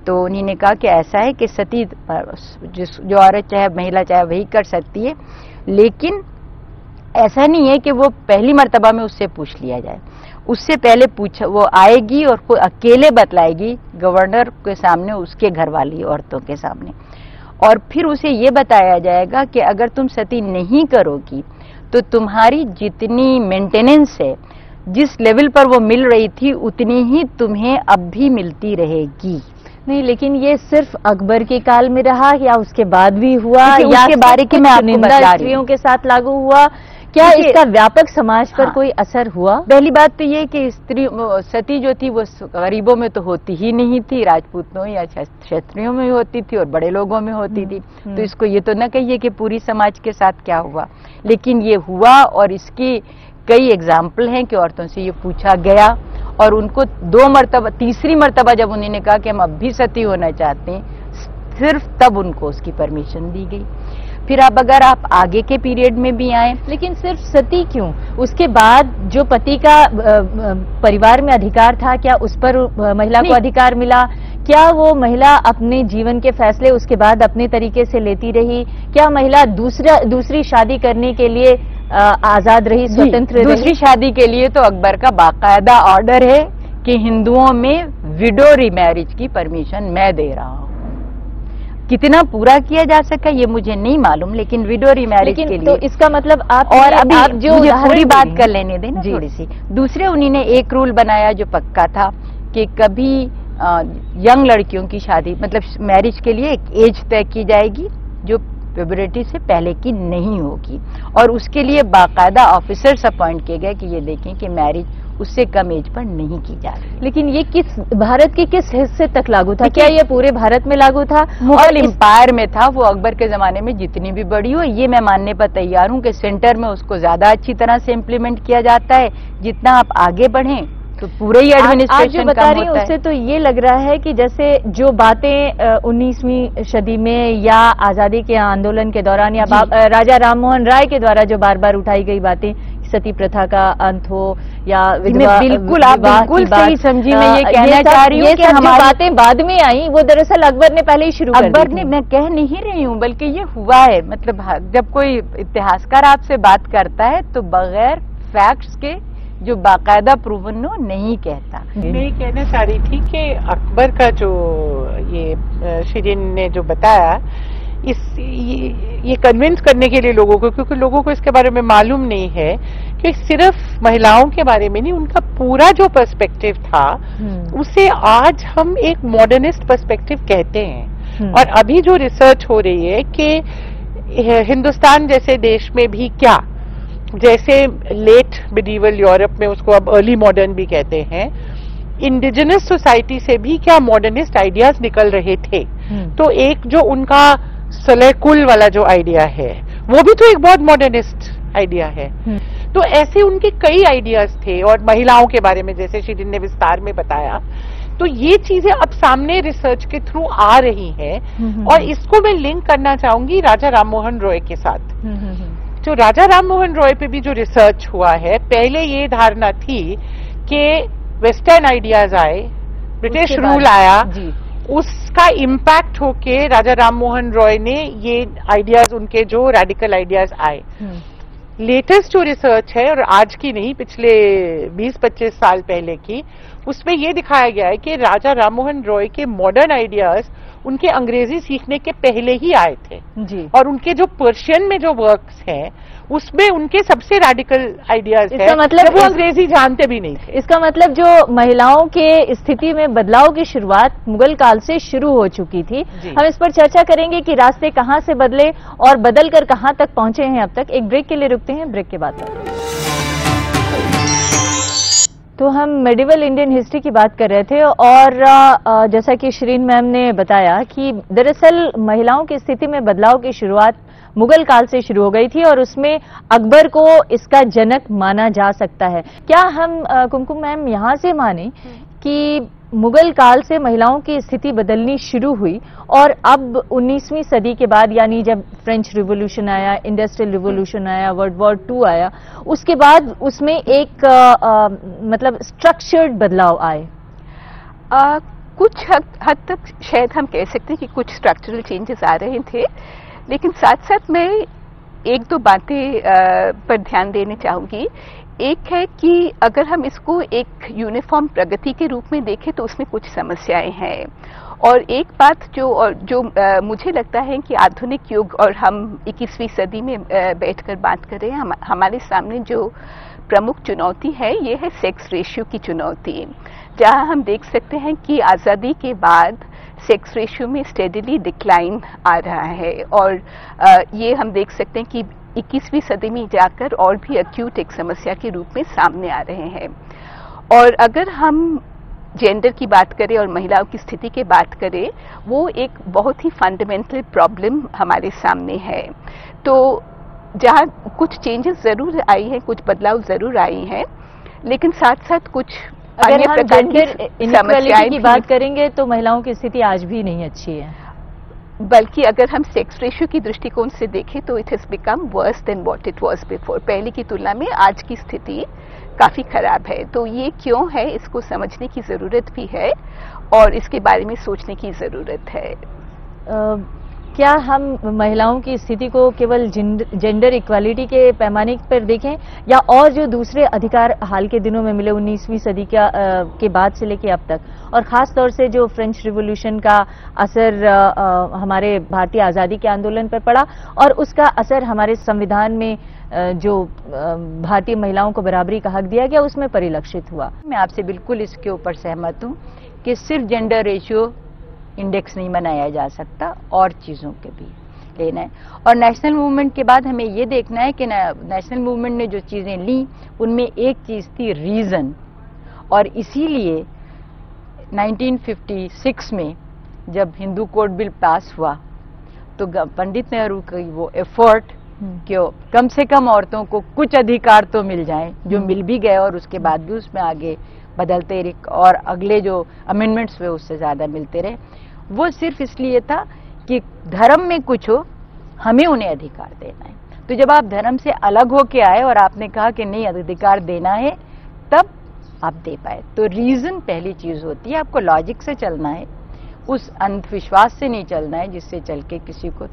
तो उन्हीं ने कहा कि ऐसा है कि सती जिस जो औरत चाहे महिला चाहे वही कर सकती है, लेकिन ऐसा नहीं है कि वो पहली मर्तबा में उससे पूछ लिया जाए। उससे पहले पूछ वो आएगी और कोई अकेले बतलाएगी गवर्नर के सामने उसके घर वाली औरतों के सामने। और फिर उसे ये बताया जाएगा कि अगर तुम सती नहीं करोगी तो तुम्हारी जितनी मेंटेनेंस है जिस लेवल पर वो मिल रही थी उतनी ही तुम्हें अब भी मिलती रहेगी। नहीं लेकिन ये सिर्फ़ अकबर के काल में रहा या उसके बाद भी हुआ या उसके बारे की मैं आपको। के साथ लागू हुआ? क्या इसका व्यापक समाज पर हाँ। कोई असर हुआ पहली बात तो ये कि स्त्री सती जो थी वो गरीबों में तो होती ही नहीं थी राजपूतों या क्षत्रियों में होती थी और बड़े लोगों में होती थी हम्म। तो इसको ये तो ना कहिए कि पूरी समाज के साथ क्या हुआ लेकिन ये हुआ और इसकी कई एग्ज़ाम्पल हैं कि औरतों से ये पूछा गया और उनको दो मरतबा तीसरी मरतबा जब उन्होंने कहा कि हम अब भी सती होना चाहते हैं सिर्फ़ तब उनको उसकी परमिशन दी गई फिर आप अगर आप आगे के पीरियड में भी आए लेकिन सिर्फ़ सती क्यों? उसके बाद जो पति का परिवार में अधिकार था क्या उस पर महिला को अधिकार मिला? क्या वो महिला अपने जीवन के फैसले उसके बाद अपने तरीके से लेती रही? क्या महिला दूसरा दूसरी शादी करने के लिए आज़ाद रही स्वतंत्र दूसरी शादी के लिए तो अकबर का बाकायदा ऑर्डर है कि हिंदुओं में विडो रिमैरिज की परमिशन मैं दे रहा हूँ। कितना पूरा किया जा सका ये मुझे नहीं मालूम लेकिन विडो रिमैरिज के लिए। तो इसका मतलब आप और अभी आप जो मुझे पूरी बात कर लेने दें थोड़ी सी। दूसरे उन्हीं ने एक रूल बनाया जो पक्का था कि कभी यंग लड़कियों की शादी मतलब मैरिज के लिए एक एज तय की जाएगी जो प्यूबरिटी से पहले की नहीं होगी। और उसके लिए बाकायदा ऑफिसर्स अपॉइंट किए गए कि ये देखें कि मैरिज उससे कम एज पर नहीं की जा रही। लेकिन ये किस भारत के किस हिस्से तक लागू था? क्या ये पूरे भारत में लागू था? मुगल एम्पायर में था वो अकबर के जमाने में जितनी भी बड़ी हो ये मैं मानने पर तैयार हूँ कि सेंटर में उसको ज़्यादा अच्छी तरह से इम्प्लीमेंट किया जाता है। जितना आप आगे बढ़ें तो पूरे ही आप जो एडमिनिस्ट्रेशन बता रही हैं उससे तो ये लग रहा है कि जैसे जो बातें उन्नीसवीं सदी में या आज़ादी के आंदोलन के दौरान या राजा राममोहन राय के द्वारा जो बार बार उठाई गई बातें सती प्रथा का अंत हो या बिल्कुल- आप बिल्कुल सही समझी, मैं ये कहना चाह रही हूँ कि हमारी- बातें बाद में आई वो दरअसल अकबर ने पहले ही शुरू कर दी अकबर ने मैं कह नहीं रही हूँ बल्कि ये हुआ है मतलब हाँ, जब कोई इतिहासकार आपसे बात करता है तो बगैर फैक्ट्स के जो बाकायदा प्रूवन हो नहीं कहता। मैं ये कहना चाह रही थी कि अकबर का जो ये शिरीन ने जो बताया इस ये, ये कन्विंस करने के लिए लोगों को क्योंकि लोगों को इसके बारे में मालूम नहीं है कि सिर्फ़ महिलाओं के बारे में नहीं उनका पूरा जो पर्सपेक्टिव था हम्म, उसे आज हम एक मॉडर्निस्ट पर्सपेक्टिव कहते हैं। हम्म, और अभी जो रिसर्च हो रही है कि हिंदुस्तान जैसे देश में भी क्या जैसे लेट मिडीवल यूरोप में उसको अब अर्ली मॉडर्न भी कहते हैं इंडिजिनस सोसाइटी से भी क्या मॉडर्निस्ट आइडियाज़ निकल रहे थे? हम्म, तो एक जो उनका सलेकुल वाला जो आइडिया है वो भी तो एक बहुत मॉडर्निस्ट आइडिया है। हम्म, तो ऐसे उनके कई आइडियाज़ थे और महिलाओं के बारे में जैसे शिरीन ने विस्तार में बताया। तो ये चीज़ें अब सामने रिसर्च के थ्रू आ रही हैं। हम्म, और इसको मैं लिंक करना चाहूँगी राजा राममोहन रॉय के साथ। हम्म, हम्म, हम्म, जो राजा राममोहन रॉय पे भी जो रिसर्च हुआ है पहले ये धारणा थी कि वेस्टर्न आइडियाज़ आए ब्रिटिश रूल आया जी। उसका इम्पैक्ट होके राजा राममोहन रॉय ने ये आइडियाज़ उनके जो रेडिकल आइडियाज़ आए। हम्म, लेटेस्ट जो रिसर्च है और आज की नहीं पिछले 20-25 साल पहले की उसमें ये दिखाया गया है कि राजा राममोहन रॉय के मॉडर्न आइडियाज़ उनके अंग्रेज़ी सीखने के पहले ही आए थे। जी। और उनके जो पर्शियन में जो वर्क्स हैं उसमें उनके सबसे रेडिकल आइडियाज़ इसका मतलब वो अंग्रेज़ी जानते भी नहीं थे। इसका मतलब जो महिलाओं के स्थिति में बदलाव की शुरुआत मुगल काल से शुरू हो चुकी थी हम इस पर चर्चा करेंगे कि रास्ते कहाँ से बदले और बदल कर कहाँ तक पहुँचे हैं अब तक। एक ब्रेक के लिए रुकते हैं ब्रेक के बाद। तो हम मेडिवल इंडियन हिस्ट्री की बात कर रहे थे और जैसा कि श्रीन मैम ने बताया कि दरअसल महिलाओं की स्थिति में बदलाव की शुरुआत मुगल काल से शुरू हो गई थी और उसमें अकबर को इसका जनक माना जा सकता है। क्या हम कुमकुम मैम यहाँ से माने कि मुगल काल से महिलाओं की स्थिति बदलनी शुरू हुई और अब 19वीं सदी के बाद यानी जब फ्रेंच रिवोल्यूशन आया इंडस्ट्रियल रिवोल्यूशन आया वर्ल्ड वॉर टू आया उसके बाद उसमें एक अ, अ, मतलब स्ट्रक्चर्ड बदलाव आए। आ, कुछ हद, हद तक शायद हम कह सकते हैं कि कुछ स्ट्रक्चरल चेंजेस आ रहे थे लेकिन साथ साथ मैं एक दो बातें पर ध्यान देने चाहूँगी। एक है कि अगर हम इसको एक यूनिफॉर्म प्रगति के रूप में देखें तो उसमें कुछ समस्याएँ हैं। और एक बात जो और जो आ, मुझे लगता है कि आधुनिक युग और हम 21वीं सदी में बैठकर बात कर रहे हैं हम, हमारे सामने जो प्रमुख चुनौती है ये है सेक्स रेशियो की चुनौती। जहाँ हम देख सकते हैं कि आज़ादी के बाद सेक्स रेशियो में स्टेडली डिक्लाइन आ रहा है और आ, ये हम देख सकते हैं कि 21वीं सदी में जाकर और भी अक्यूट एक समस्या के रूप में सामने आ रहे हैं। और अगर हम जेंडर की बात करें और महिलाओं की स्थिति की बात करें वो एक बहुत ही फंडामेंटल प्रॉब्लम हमारे सामने है। तो जहाँ कुछ चेंजेस ज़रूर आई हैं कुछ बदलाव ज़रूर आई हैं लेकिन साथ साथ कुछ अगर हम जेंडर की बात करेंगे तो महिलाओं की स्थिति आज भी नहीं अच्छी है। बल्कि अगर हम सेक्स रेशियो की दृष्टिकोण से देखें तो it has become worse than what it was before पहले की तुलना में आज की स्थिति काफ़ी खराब है। तो ये क्यों है इसको समझने की ज़रूरत भी है और इसके बारे में सोचने की ज़रूरत है। आ, क्या हम महिलाओं की स्थिति को केवल जेंडर इक्वालिटी के पैमाने पर देखें? या और जो दूसरे अधिकार हाल के दिनों में मिले 19वीं सदी का के बाद से लेके अब तक? और खास तौर से जो फ्रेंच रिवॉल्यूशन का असर हमारे भारतीय आज़ादी के आंदोलन पर पड़ा और उसका असर हमारे संविधान में जो भारतीय महिलाओं को बराबरी का हक दिया गया, उसमें परिलक्षित हुआ। मैं आपसे बिल्कुल इसके ऊपर सहमत हूँ कि सिर्फ़ जेंडर रेशियो इंडेक्स नहीं बनाया जा सकता और चीज़ों के भी लेना है और नेशनल मूवमेंट के बाद हमें ये देखना है कि नेशनल मूवमेंट ने जो चीज़ें ली उनमें एक चीज़ थी रीज़न और इसीलिए 1956 में जब हिंदू कोड बिल पास हुआ तो पंडित नेहरू की वो एफर्ट हम्म। कि कम से कम औरतों को कुछ अधिकार तो मिल जाएँ जो हम्म। मिल भी गए और उसके बाद भी उसमें आगे बदलते रहे और अगले जो अमेंडमेंट्स हुए उससे ज़्यादा मिलते रहे। वो सिर्फ़ इसलिए था कि धर्म में कुछ हो, हमें उन्हें अधिकार देना है। तो जब आप धर्म से अलग होके आए और आपने कहा कि नहीं, अधिकार देना है, तब आप दे पाए। तो रीजन पहली चीज़ होती है, आपको लॉजिक से चलना है, उस अंधविश्वास से नहीं चलना है जिससे चल के किसी को,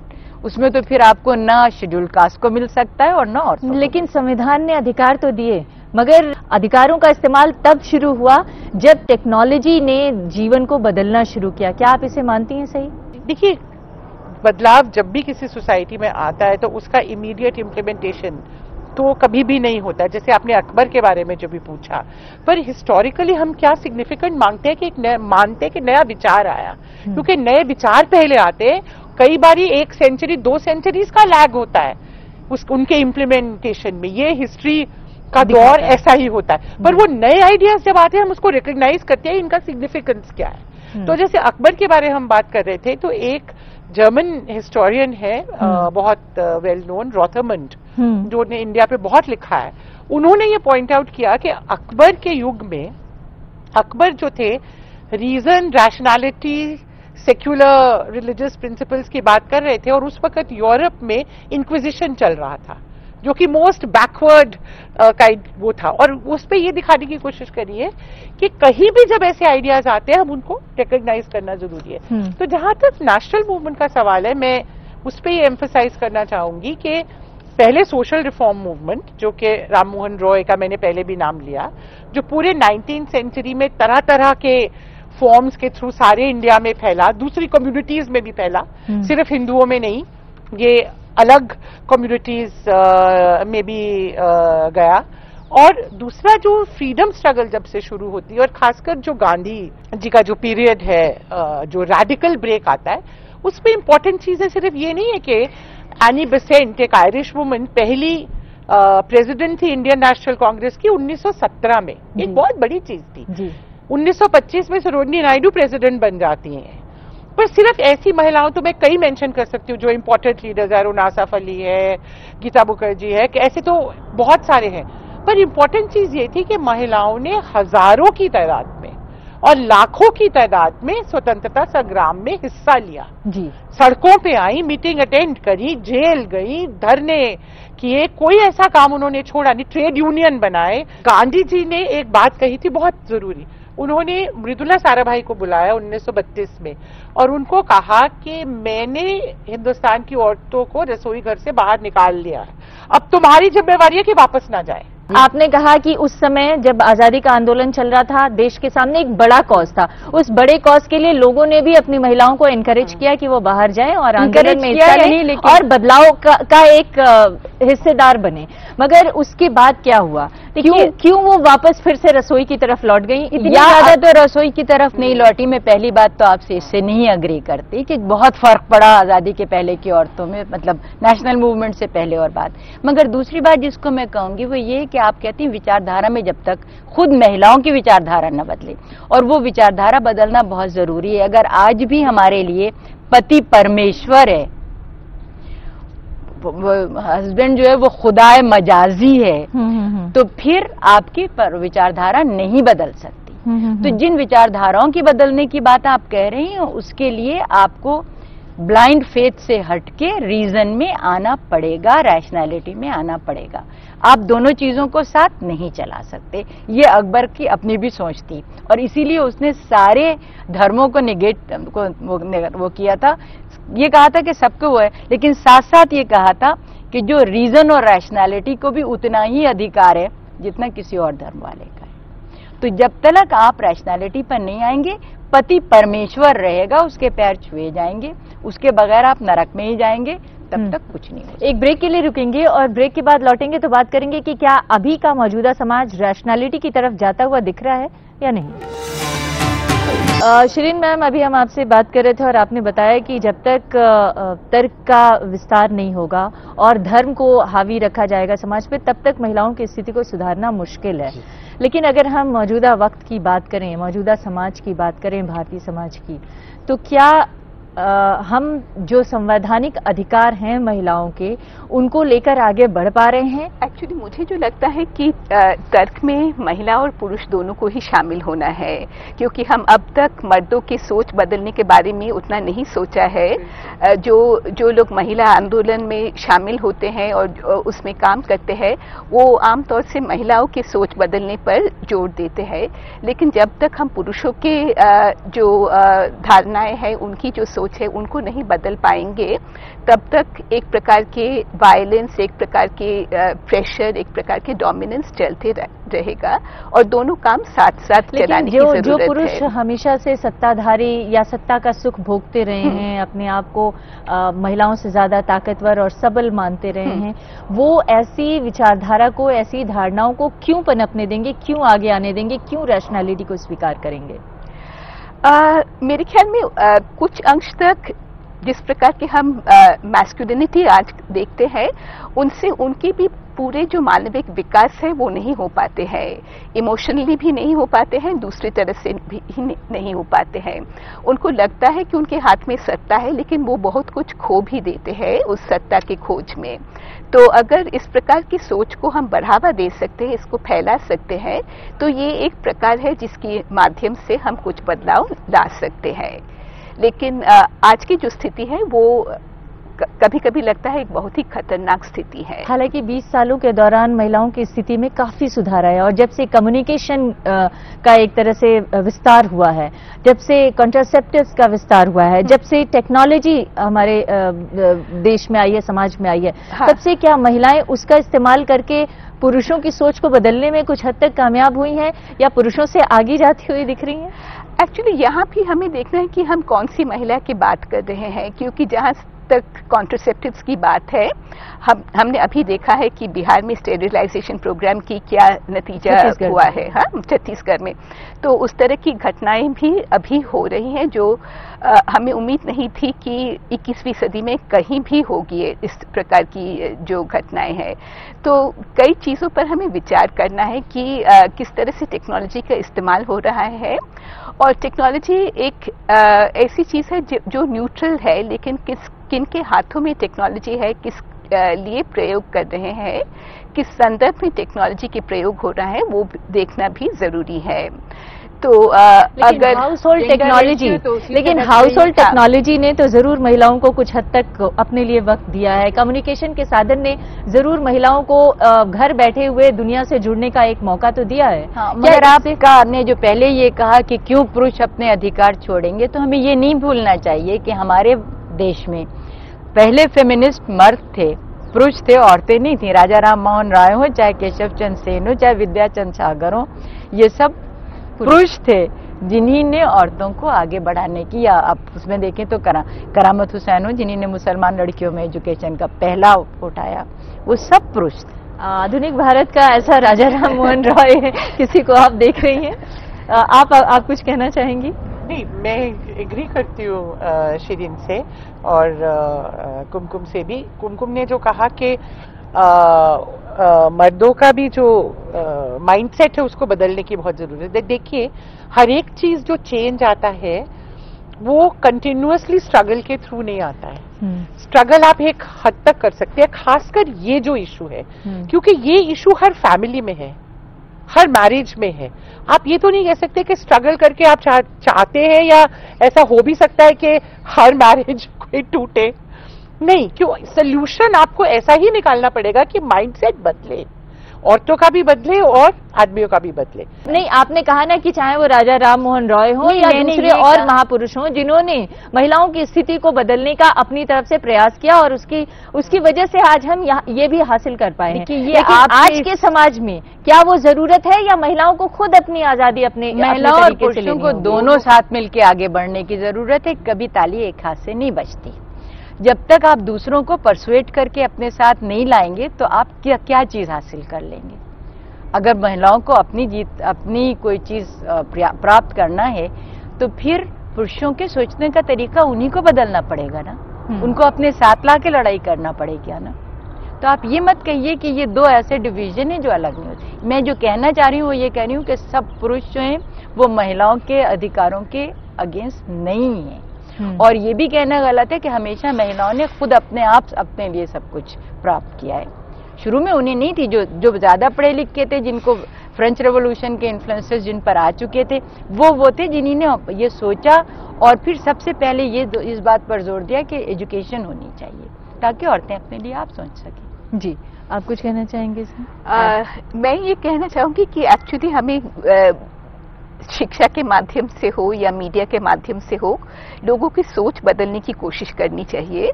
उसमें तो फिर आपको न शेड्यूल कास्ट को मिल सकता है और न और लेकिन संविधान ने अधिकार तो दिए मगर अधिकारों का इस्तेमाल तब शुरू हुआ जब टेक्नोलॉजी ने जीवन को बदलना शुरू किया। क्या आप इसे मानती हैं सही? देखिए बदलाव जब भी किसी सोसाइटी में आता है तो उसका इमीडिएट इम्प्लीमेंटेशन तो कभी भी नहीं होता जैसे आपने अकबर के बारे में जो भी पूछा। पर हिस्टोरिकली हम क्या सिग्निफिकेंट मांगते हैं कि एक नया मानते हैं कि नया विचार आया। हम्म। क्योंकि नए विचार पहले आते हैं कई बार एक सेंचुरी दो सेंचुरीज का लैग होता है उस उनके इम्प्लीमेंटेशन में। ये हिस्ट्री का दौर ऐसा ही होता है। पर वो नए आइडियाज़ जब आते हैं हम उसको रिकग्नाइज करते हैं इनका सिग्निफिकेंस क्या है। हम्म। तो जैसे अकबर के बारे में हम बात कर रहे थे तो एक जर्मन हिस्टोरियन है हम्म। बहुत वेल नोन रॉथरमंड जो ने इंडिया पे बहुत लिखा है। उन्होंने ये पॉइंट आउट किया कि अकबर के युग में अकबर जो थे reason rationality secular religious principles की बात कर रहे थे और उस वक्त यूरोप में इंक्विजिशन चल रहा था। जो कि मोस्ट बैकवर्ड काइंड वो था और उस पर ये दिखाने की कोशिश करी है कि कहीं भी जब ऐसे आइडियाज़ आते हैं हम उनको रिकग्नाइज करना ज़रूरी है हम्म। तो जहाँ तक नेशनल मूवमेंट का सवाल है मैं उस पर ये एम्फोसाइज करना चाहूँगी कि पहले सोशल रिफॉर्म मूवमेंट जो कि राम मोहन रॉय का मैंने पहले भी नाम लिया जो पूरे नाइनटीन सेंचुरी में तरह तरह के फॉर्म्स के थ्रू सारे इंडिया में फैला दूसरी कम्युनिटीज में भी फैला हम्म। सिर्फ़ हिंदुओं में नहीं ये अलग कम्युनिटीज uh, में भी uh, गया। और दूसरा जो फ्रीडम स्ट्रगल जब से शुरू होती है और खासकर जो गांधी जी का जो पीरियड है uh, जो रेडिकल ब्रेक आता है उसमें इंपॉर्टेंट चीज़ें सिर्फ़ ये नहीं है कि एनी बेसेंट एक आयरिश वुमन पहली प्रेसिडेंट थी इंडियन नेशनल कांग्रेस की 1917 में। एक बहुत बड़ी चीज़ थी। जी। 1925 में सरोजनी नायडू प्रेसिडेंट बन जाती हैं। पर सिर्फ़ ऐसी महिलाओं तो मैं कई मेंशन कर सकती हूँ जो इंपॉर्टेंट लीडर्स है रोनासाफ अली है गीता मुखर्जी है कि ऐसे तो बहुत सारे हैं। पर इंपॉर्टेंट चीज़ ये थी कि महिलाओं ने हज़ारों की तादाद में और लाखों की तादाद में स्वतंत्रता संग्राम में हिस्सा लिया। जी। सड़कों पे आई मीटिंग अटेंड करी जेल गई धरने किए कोई ऐसा काम उन्होंने छोड़ा नहीं ट्रेड यूनियन बनाए। गांधी जी ने एक बात कही थी बहुत ज़रूरी। उन्होंने मृदुला साराभाई को बुलाया 1932 में और उनको कहा कि मैंने हिंदुस्तान की औरतों को रसोई घर से बाहर निकाल लिया है। अब तुम्हारी जिम्मेवारी है कि वापस ना जाए। आपने कहा कि उस समय जब आज़ादी का आंदोलन चल रहा था देश के सामने एक बड़ा कॉज था। उस बड़े कॉज के लिए लोगों ने भी अपनी महिलाओं को एनकरेज। किया कि वो बाहर जाएँ और आंदोलन में हिस्सा लें और बदलाव का, का एक हिस्सेदार बने। मगर उसके बाद क्या हुआ? क्यों क्यों वो वापस फिर से रसोई की तरफ़ लौट गई? इतनी ज़्यादा तो रसोई की तरफ़ नहीं लौटी? मैं पहली बात तो आपसे इससे नहीं अग्री करती कि बहुत फ़र्क पड़ा आज़ादी के पहले की औरतों में मतलब नेशनल मूवमेंट से पहले और बाद। मगर दूसरी बात जिसको मैं कहूँगी वो ये कि आप कहती हैं विचारधारा में जब तक खुद महिलाओं की विचारधारा न बदले। और वो विचारधारा बदलना बहुत ज़रूरी है। अगर आज भी हमारे लिए पति परमेश्वर है हस्बैंड जो है वो खुदाए मजाजी है। हम्म, हम्म, हम्म। तो फिर आपकी पर विचारधारा नहीं बदल सकती। तो जिन विचारधाराओं की बदलने की बात आप कह रही हैं उसके लिए आपको ब्लाइंड फेथ से हटके रीजन में आना पड़ेगा रैशनैलिटी में आना पड़ेगा। आप दोनों चीज़ों को साथ नहीं चला सकते। ये अकबर की अपनी भी सोच थी। और इसीलिए उसने सारे धर्मों को निगेट को वो, वो किया था। ये कहा था कि सबको वो है लेकिन साथ साथ ये कहा था कि जो रीजन और रैशनैलिटी को भी उतना ही अधिकार है जितना किसी और धर्म वाले का है। तो जब तक आप रैशनैलिटी पर नहीं आएँगे पति परमेश्वर रहेगा उसके पैर छुए जाएँगे उसके बगैर आप नरक में ही जाएँगे तब हम्म। तक कुछ नहीं होगा। एक ब्रेक के लिए रुकेंगे और ब्रेक के बाद लौटेंगे तो बात करेंगे कि क्या अभी का मौजूदा समाज रैशनैलिटी की तरफ़ जाता हुआ दिख रहा है या नहीं। शिरीन मैम अभी हम आपसे बात कर रहे थे और आपने बताया कि जब तक तर्क का विस्तार नहीं होगा और धर्म को हावी रखा जाएगा समाज पे तब तक महिलाओं की स्थिति को सुधारना मुश्किल है। लेकिन अगर हम मौजूदा वक्त की बात करें, मौजूदा समाज की बात करें, भारतीय समाज की तो क्या हम जो संवैधानिक अधिकार हैं महिलाओं के, उनको लेकर आगे बढ़ पा रहे हैं। एक्चुअली मुझे जो लगता है कि तर्क में महिला और पुरुष दोनों को ही शामिल होना है, क्योंकि हम अब तक मर्दों की सोच बदलने के बारे में उतना नहीं सोचा है। जो जो लोग महिला आंदोलन में शामिल होते हैं और उसमें काम करते हैं, वो आमतौर से महिलाओं की सोच बदलने पर ज़ोर देते हैं। लेकिन जब तक हम पुरुषों के जो धारणाएँ हैं, उनकी जो सोच है उनको नहीं बदल पाएँगे तब तक एक प्रकार के वायलेंस एक प्रकार के प्रेशर एक प्रकार के डोमिनेंस चलते रहेगा और दोनों काम साथ साथ लेकिन चलाने जो की जो पुरुष है हमेशा से सत्ताधारी या सत्ता का सुख भोगते रहे हम्म। हैं अपने आप को महिलाओं से ज़्यादा ताकतवर और सबल मानते रहे हम्म। हैं वो ऐसी विचारधारा को ऐसी धारणाओं को क्यों पनपने देंगे क्यों आगे आने देंगे क्यों रैशनैलिटी को स्वीकार करेंगे आ, मेरे ख्याल में आ, कुछ अंश तक जिस प्रकार के हम मैस्कुलिनिटी आज देखते हैं उनसे उनकी भी पूरे जो मानविक विकास है, वो नहीं हो पाते हैं। इमोशनली भी नहीं हो पाते हैं, दूसरी तरह से भी नहीं- हो पाते हैं। उनको लगता है कि उनके हाथ में सत्ता है, लेकिन वो बहुत कुछ खो भी देते हैं उस सत्ता की खोज में। तो अगर इस प्रकार की सोच को हम बढ़ावा दे सकते हैं, इसको फैला सकते हैं तो ये एक प्रकार है जिसके माध्यम से हम कुछ बदलाव ला सकते हैं। लेकिन आज की जो स्थिति है, वो कभी कभी लगता है एक बहुत ही खतरनाक स्थिति है हालाँकि 20 सालों के दौरान महिलाओं की स्थिति में काफ़ी सुधार आया और जब से कम्युनिकेशन का एक तरह से विस्तार हुआ है जब से कॉन्ट्रासेप्टिव्स का विस्तार हुआ है जब से टेक्नोलॉजी हमारे देश में आई है समाज में आई है हाँ। तब से क्या महिलाएँ उसका इस्तेमाल करके पुरुषों की सोच को बदलने में कुछ हद तक कामयाब हुई हैं या पुरुषों से आगे जाती हुई दिख रही हैं एक्चुअली यहाँ भी हमें देखना है कि हम कौन सी महिला की बात कर रहे हैं क्योंकि जहाँ तक कॉन्ट्रोसेप्टिव्स की बात है। हम हमने अभी देखा है कि बिहार में स्टेरिलाइजेशन प्रोग्राम की क्या नतीजा हुआ है हाँ छत्तीसगढ़ में। तो उस तरह की घटनाएँ भी अभी हो रही हैं जो अ, हमें उम्मीद नहीं थी कि 21वीं सदी में कहीं भी होगी इस प्रकार की जो घटनाएँ हैं। तो कई चीज़ों पर हमें विचार करना है कि अ, किस तरह से टेक्नोलॉजी का इस्तेमाल हो रहा है। और टेक्नोलॉजी एक अ, ऐसी चीज़ है जो न्यूट्रल है लेकिन किस किन के हाथों में टेक्नोलॉजी है किस लिए प्रयोग कर रहे हैं किस संदर्भ में टेक्नोलॉजी के प्रयोग हो रहा है वो देखना भी ज़रूरी है। तो अ, अगर हाउस होल्ड टेक्नोलॉजी तो लेकिन हाउस होल्ड टेक्नोलॉजी ने तो ज़रूर महिलाओं को कुछ हद तक अपने लिए वक्त दिया है। कम्युनिकेशन के साधन ने ज़रूर महिलाओं को घर बैठे हुए दुनिया से जुड़ने का एक मौका तो दिया है। हाँ, मगर आपका आपने जो पहले ये कहा कि क्यों पुरुष अपने अधिकार छोड़ेंगे तो हमें ये नहीं भूलना चाहिए कि हमारे देश में पहले फेमिनिस्ट मर्द थे पुरुष थे औरतें नहीं थी। राजा राम मोहन राय हो चाहे केशव चंद सेन हो चाहे विद्याचंद सागर हो ये सब पुरुष थे जिन्हीं ने औरतों को आगे बढ़ाने की या आप उसमें देखें तो करा, करामत हुसैन हो जिन्हीं ने मुसलमान लड़कियों में एजुकेशन का पहला उठाया वो सब पुरुष थे। आधुनिक भारत का ऐसा राजा राम मोहन रॉय किसी को आप देख रही हैं। अ, आप आप कुछ कहना चाहेंगी? नहीं मैं एग्री करती हूँ शिरीन से और कुमकुम से भी। कुमकुम ने जो कहा कि मर्दों का भी जो माइंडसेट है उसको बदलने की बहुत ज़रूरत है। देखिए हर एक चीज़ जो चेंज आता है वो कंटिन्यूसली स्ट्रगल के थ्रू नहीं आता है। स्ट्रगल आप एक हद तक कर सकते हैं खासकर ये जो इशू है। हम्म। क्योंकि ये इशू हर फैमिली में है। हर मैरिज में है। आप ये तो नहीं कह सकते कि स्ट्रगल करके आप चाह, चाहते हैं या ऐसा हो भी सकता है कि हर मैरिज कोई टूटे। नहीं क्यों? सोल्यूशन आपको ऐसा ही निकालना पड़ेगा कि माइंडसेट बदले। औरतों का भी बदले और आदमियों का भी बदले। नहीं आपने कहा ना कि चाहे वो राजा राम मोहन रॉय हो या दूसरे और महापुरुष हों जिन्होंने महिलाओं की स्थिति को बदलने का अपनी तरफ़ से प्रयास किया और उसकी उसकी वजह से आज हम यहाँ ये भी हासिल कर पाए हैं। लेकिन आज के समाज में क्या वो ज़रूरत है या महिलाओं को खुद अपनी आज़ादी अपने महिलाओं और पुरुषों को दोनों साथ मिलकर आगे बढ़ने की ज़रूरत है कभी ताली एक हाथ से नहीं बजती। जब तक आप दूसरों को परसुएट करके अपने साथ नहीं लाएँगे तो आप क्या क्या चीज़ हासिल कर लेंगे अगर महिलाओं को अपनी जीत अपनी कोई चीज़ प्राप्त करना है तो फिर पुरुषों के सोचने का तरीका उन्हीं को बदलना पड़ेगा ना हम्म। उनको अपने साथ ला के लड़ाई करना पड़ेगी ना तो आप ये मत कहिए कि ये दो ऐसे डिवीज़न है जो अलग नहीं होते मैं जो कहना चाह रही हूँ वो ये कह रही हूँ कि सब पुरुष जो हैं वो महिलाओं के अधिकारों के अगेंस्ट नहीं है। और ये भी कहना गलत है कि हमेशा महिलाओं ने खुद अपने आप अपने लिए सब कुछ प्राप्त किया है। शुरू में उन्हें नहीं थी जो जो ज़्यादा पढ़े लिखे थे जिनको फ्रेंच रेवोल्यूशन के इन्फ्लुएंसेस जिन पर आ चुके थे वो वो थे जिन्होंने ये सोचा और फिर सबसे पहले ये इस बात पर ज़ोर दिया कि एजुकेशन होनी चाहिए ताकि औरतें अपने लिए आप सोच सकें। जी आप कुछ कहना चाहेंगे इसमें आ, मैं ये कहना चाहूँगी कि एक्चुअली हमें आ, शिक्षा के माध्यम से हो या मीडिया के माध्यम से हो लोगों की सोच बदलने की कोशिश करनी चाहिए।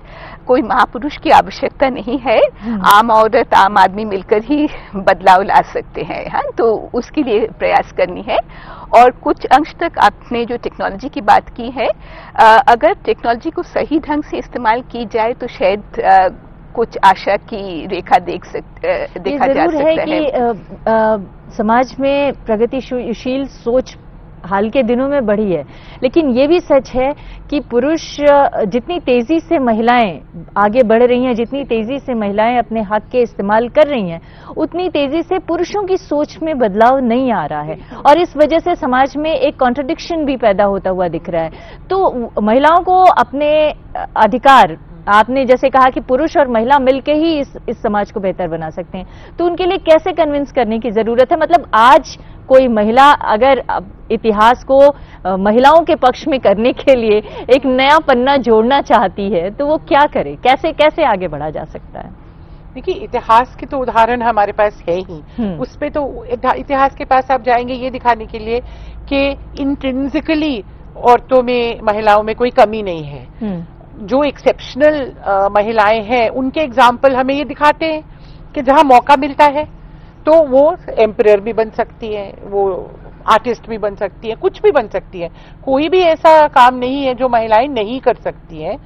कोई महापुरुष की आवश्यकता नहीं है। आम औरत आम आदमी मिलकर ही बदलाव ला सकते हैं हाँ तो उसके लिए प्रयास करनी है। और कुछ अंश तक आपने जो टेक्नोलॉजी की बात की है अगर टेक्नोलॉजी को सही ढंग से इस्तेमाल की जाए तो शायद कुछ आशा की रेखा देख सक ये देखा जा ज़रूर है सकता कि है। अ, अ, समाज में प्रगतिशील सोच हाल के दिनों में बढ़ी है। लेकिन ये भी सच है कि पुरुष जितनी तेज़ी से महिलाएँ आगे बढ़ रही हैं जितनी तेज़ी से महिलाएँ अपने हक के इस्तेमाल कर रही हैं उतनी तेज़ी से पुरुषों की सोच में बदलाव नहीं आ रहा है। और इस वजह से समाज में एक कॉन्ट्रडिक्शन भी पैदा होता हुआ दिख रहा है। तो महिलाओं को अपने अधिकार आपने जैसे कहा कि पुरुष और महिला मिलके ही इस इस समाज को बेहतर बना सकते हैं। तो उनके लिए कैसे कन्विंस करने की ज़रूरत है? मतलब आज कोई महिला अगर इतिहास को महिलाओं के पक्ष में करने के लिए एक नया पन्ना जोड़ना चाहती है तो वो क्या करे? कैसे कैसे आगे बढ़ा जा सकता है? देखिए इतिहास के तो उदाहरण हमारे पास है ही। हम्म। उस पे तो इतिहास के पास आप जाएँगे ये दिखाने के लिए कि इंट्रिंसिकली औरतों में महिलाओं में कोई कमी नहीं है। हम्म, जो एक्सेप्शनल महिलाएँ हैं उनके एग्ज़ाम्पल हमें ये दिखाते हैं कि जहाँ मौका मिलता है तो वो एम्पर भी बन सकती है वो आर्टिस्ट भी बन सकती है कुछ भी बन सकती है। कोई भी ऐसा काम नहीं है जो महिलाएँ नहीं कर सकती हैं।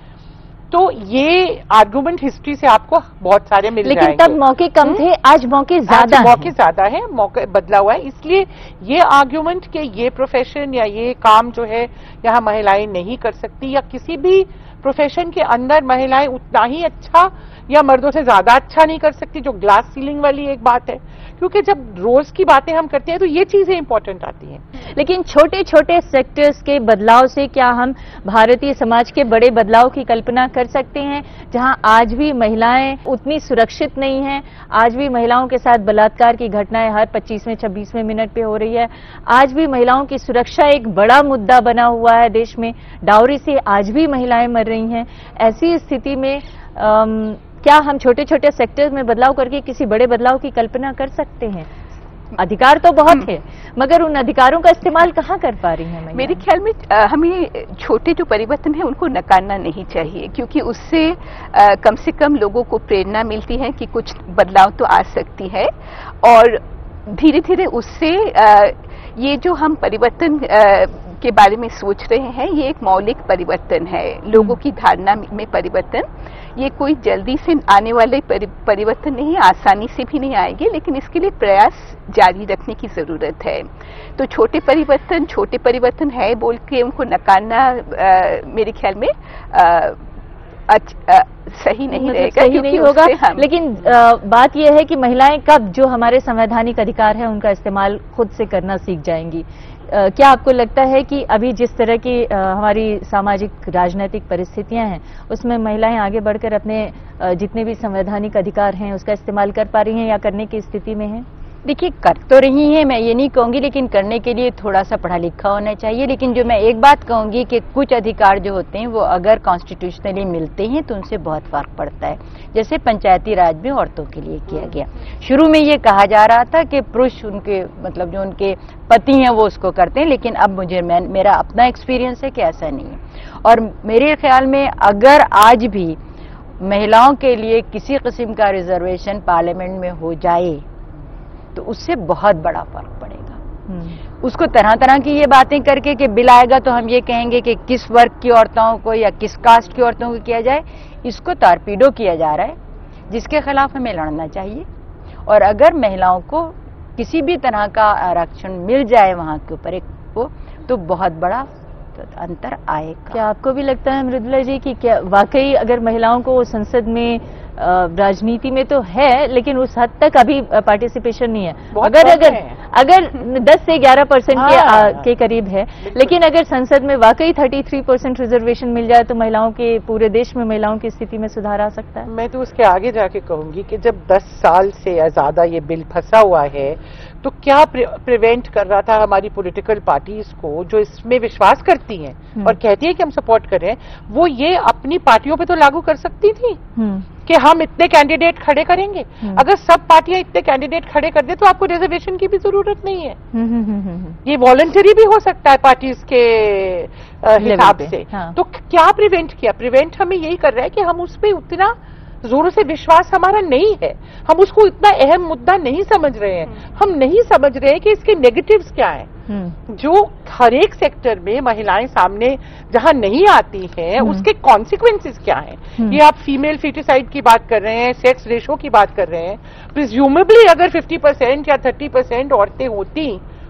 तो ये आर्गुमेंट हिस्ट्री से आपको बहुत सारे मिल लेकिन तब मौके कम थे आज मौके ज़्यादा मौके ज़्यादा है मौके बदला हुआ है। इसलिए ये आर्ग्यूमेंट कि ये प्रोफेशन या ये काम जो है यहाँ महिलाएँ नहीं कर सकती या किसी भी प्रोफेशन के अंदर महिलाएँ उतना ही अच्छा या मर्दों से ज़्यादा अच्छा नहीं कर सकती, जो ग्लास सीलिंग वाली एक बात है। क्योंकि जब रोज की बातें हम करते हैं तो ये चीज़ें इंपॉर्टेंट आती हैं। लेकिन छोटे छोटे सेक्टर्स के बदलाव से क्या हम भारतीय समाज के बड़े बदलाव की कल्पना कर सकते हैं? जहाँ आज भी महिलाएँ उतनी सुरक्षित नहीं हैं। आज भी महिलाओं के साथ बलात्कार की घटनाएँ हर 25वें 26वें मिनट पे हो रही है। आज भी महिलाओं की सुरक्षा एक बड़ा मुद्दा बना हुआ है देश में। डाउरी से आज भी महिलाएँ मर रही हैं। ऐसी स्थिति में क्या हम छोटे छोटे सेक्टर्स में बदलाव करके किसी बड़े बदलाव की कल्पना कर सकते हैं? अधिकार तो बहुत है मगर उन अधिकारों का इस्तेमाल कहाँ कर पा रही हैं मेरे ख्याल में हमें छोटे जो परिवर्तन है उनको नकारना नहीं चाहिए क्योंकि उससे कम से कम लोगों को प्रेरणा मिलती है कि कुछ बदलाव तो आ सकती है और धीरे धीरे उससे ये जो हम परिवर्तन के बारे में सोच रहे हैं ये एक मौलिक परिवर्तन है। लोगों की धारणा में परिवर्तन। ये कोई जल्दी से आने वाले परि, परिवर्तन नहीं आसानी से भी नहीं आएँगे लेकिन इसके लिए प्रयास जारी रखने की ज़रूरत है। तो छोटे परिवर्तन छोटे परिवर्तन है बोल के उनको नकारना आ, मेरे ख्याल में आ, अच, आ, सही नहीं मतलब रहेगा सही नहीं होगा। लेकिन आ, बात यह है कि महिलाएँ कब जो हमारे संवैधानिक अधिकार है उनका इस्तेमाल खुद से करना सीख जाएँगी। क्या आपको लगता है कि अभी जिस तरह की हमारी सामाजिक, राजनीतिक परिस्थितियाँ हैं, उसमें महिलाएँ आगे बढ़कर अपने जितने भी संवैधानिक अधिकार हैं, उसका इस्तेमाल कर पा रही हैं या करने की स्थिति में हैं? देखिए कर तो रही है मैं ये नहीं कहूँगी लेकिन करने के लिए थोड़ा सा पढ़ा लिखा होना चाहिए। लेकिन जो मैं एक बात कहूँगी कि कुछ अधिकार जो होते हैं वो अगर कॉन्स्टिट्यूशनली मिलते हैं तो उनसे बहुत फ़र्क पड़ता है। जैसे पंचायती राज में औरतों के लिए किया गया। शुरू में ये कहा जा रहा था कि पुरुष उनके मतलब जो उनके पति हैं वो उसको करते हैं लेकिन अब मुझे मैं, मेरा अपना एक्सपीरियंस है कि ऐसा नहीं है। और मेरे ख्याल में अगर आज भी महिलाओं के लिए किसी किस्म का रिजर्वेशन पार्लियामेंट में हो जाए तो उससे बहुत बड़ा फ़र्क पड़ेगा। हम्म, उसको तरह तरह की ये बातें करके कि बिल आएगा तो हम ये कहेंगे कि किस वर्ग की औरतों को या किस कास्ट की औरतों को किया जाए इसको तारपीडो किया जा रहा है जिसके खिलाफ हमें लड़ना चाहिए। और अगर महिलाओं को किसी भी तरह का आरक्षण मिल जाए वहाँ के ऊपर एक को तो बहुत बड़ा तो अंतर आएगा। क्या आपको भी लगता है मृदुला जी कि क्या वाकई अगर महिलाओं को संसद में राजनीति में तो है लेकिन उस हद तक अभी पार्टिसिपेशन नहीं है अगर अगर। अगर 10 से 11 परसेंट के हाँ। आ, के करीब है लेकिन अगर संसद में वाकई 33 परसेंट रिजर्वेशन मिल जाए तो महिलाओं के पूरे देश में महिलाओं की स्थिति में सुधार आ सकता है मैं तो उसके आगे जाके कहूँगी कि जब 10 साल से ज़्यादा ये बिल फंसा हुआ है तो क्या प्रिवेंट कर रहा था हमारी पॉलिटिकल पार्टीज़ को जो इसमें विश्वास करती हैं हम्म। और कहती है कि हम सपोर्ट करें वो ये अपनी पार्टियों पे तो लागू कर सकती थी हम्म, कि हम इतने कैंडिडेट खड़े करेंगे। हम्म। अगर सब पार्टियाँ इतने कैंडिडेट खड़े कर दे तो आपको रिजर्वेशन की भी ज़रूरत नहीं है। हम्म, हम्म, ये वॉलंटरी भी हो सकता है पार्टीज़ के हिसाब से। हाँ। तो क्या प्रिवेंट किया? प्रिवेंट हमें यही कर रहा है कि हम उस पर उतना जोरों से विश्वास हमारा नहीं है। हम उसको इतना अहम मुद्दा नहीं समझ रहे हैं। हम नहीं समझ रहे हैं कि इसके नेगेटिव्स क्या हैं। जो हर एक सेक्टर में महिलाएँ सामने जहाँ नहीं आती हैं हम्म। उसके कॉन्सिक्वेंसेस क्या हैं हम्म। ये आप फीमेल फिटिसाइड की बात कर रहे हैं सेक्स रेशो की बात कर रहे हैं प्रिज्यूमेबली अगर 50 परसेंट या 30 परसेंट औरतें होती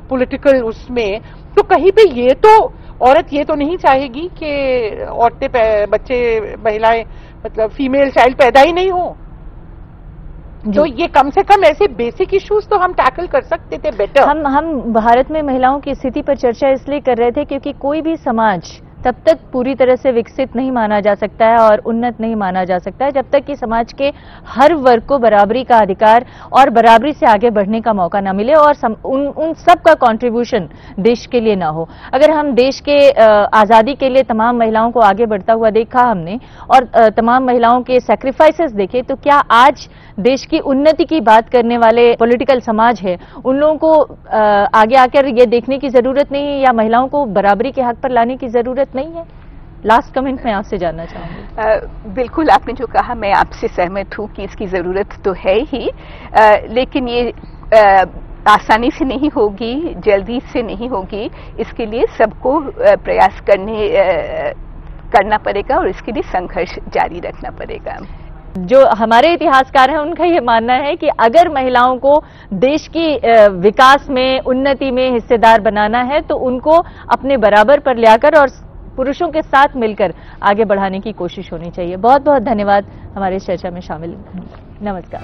पॉलिटिकल उसमें तो कहीं पे ये तो औरत ये तो नहीं चाहेगी कि औरतें बच्चे महिलाएँ मतलब फीमेल चाइल्ड पैदा ही नहीं हो। तो ये कम से कम ऐसे बेसिक इश्यूज़ तो हम टैकल कर सकते थे बेटर हम हम भारत में महिलाओं की स्थिति पर चर्चा इसलिए कर रहे थे क्योंकि कोई भी समाज तब तक पूरी तरह से विकसित नहीं माना जा सकता है और उन्नत नहीं माना जा सकता है जब तक कि समाज के हर वर्ग को बराबरी का अधिकार और बराबरी से आगे बढ़ने का मौका ना मिले और सम, उन उन सब का कंट्रीब्यूशन देश के लिए ना हो। अगर हम देश के आज़ादी के लिए तमाम महिलाओं को आगे बढ़ता हुआ देखा हमने और तमाम महिलाओं के सेक्रीफाइसेस देखे तो क्या आज देश की उन्नति की बात करने वाले पॉलिटिकल समाज है? उन लोगों को आगे आकर ये देखने की ज़रूरत नहीं है या महिलाओं को बराबरी के हक पर लाने की ज़रूरत नहीं है। लास्ट कमेंट मैं आपसे जानना चाहूँगी। बिल्कुल आपने जो कहा मैं आपसे सहमत हूँ कि इसकी ज़रूरत तो है ही। अ, लेकिन ये अ, आसानी से नहीं होगी जल्दी से नहीं होगी। इसके लिए सबको प्रयास करने अ, करना पड़ेगा और इसके लिए संघर्ष जारी रखना पड़ेगा। जो हमारे इतिहासकार हैं उनका ये मानना है कि अगर महिलाओं को देश की विकास में उन्नति में हिस्सेदार बनाना है तो उनको अपने बराबर पर लाकर और पुरुषों के साथ मिलकर आगे बढ़ाने की कोशिश होनी चाहिए बहुत बहुत धन्यवाद हमारे चर्चा में शामिल। नमस्कार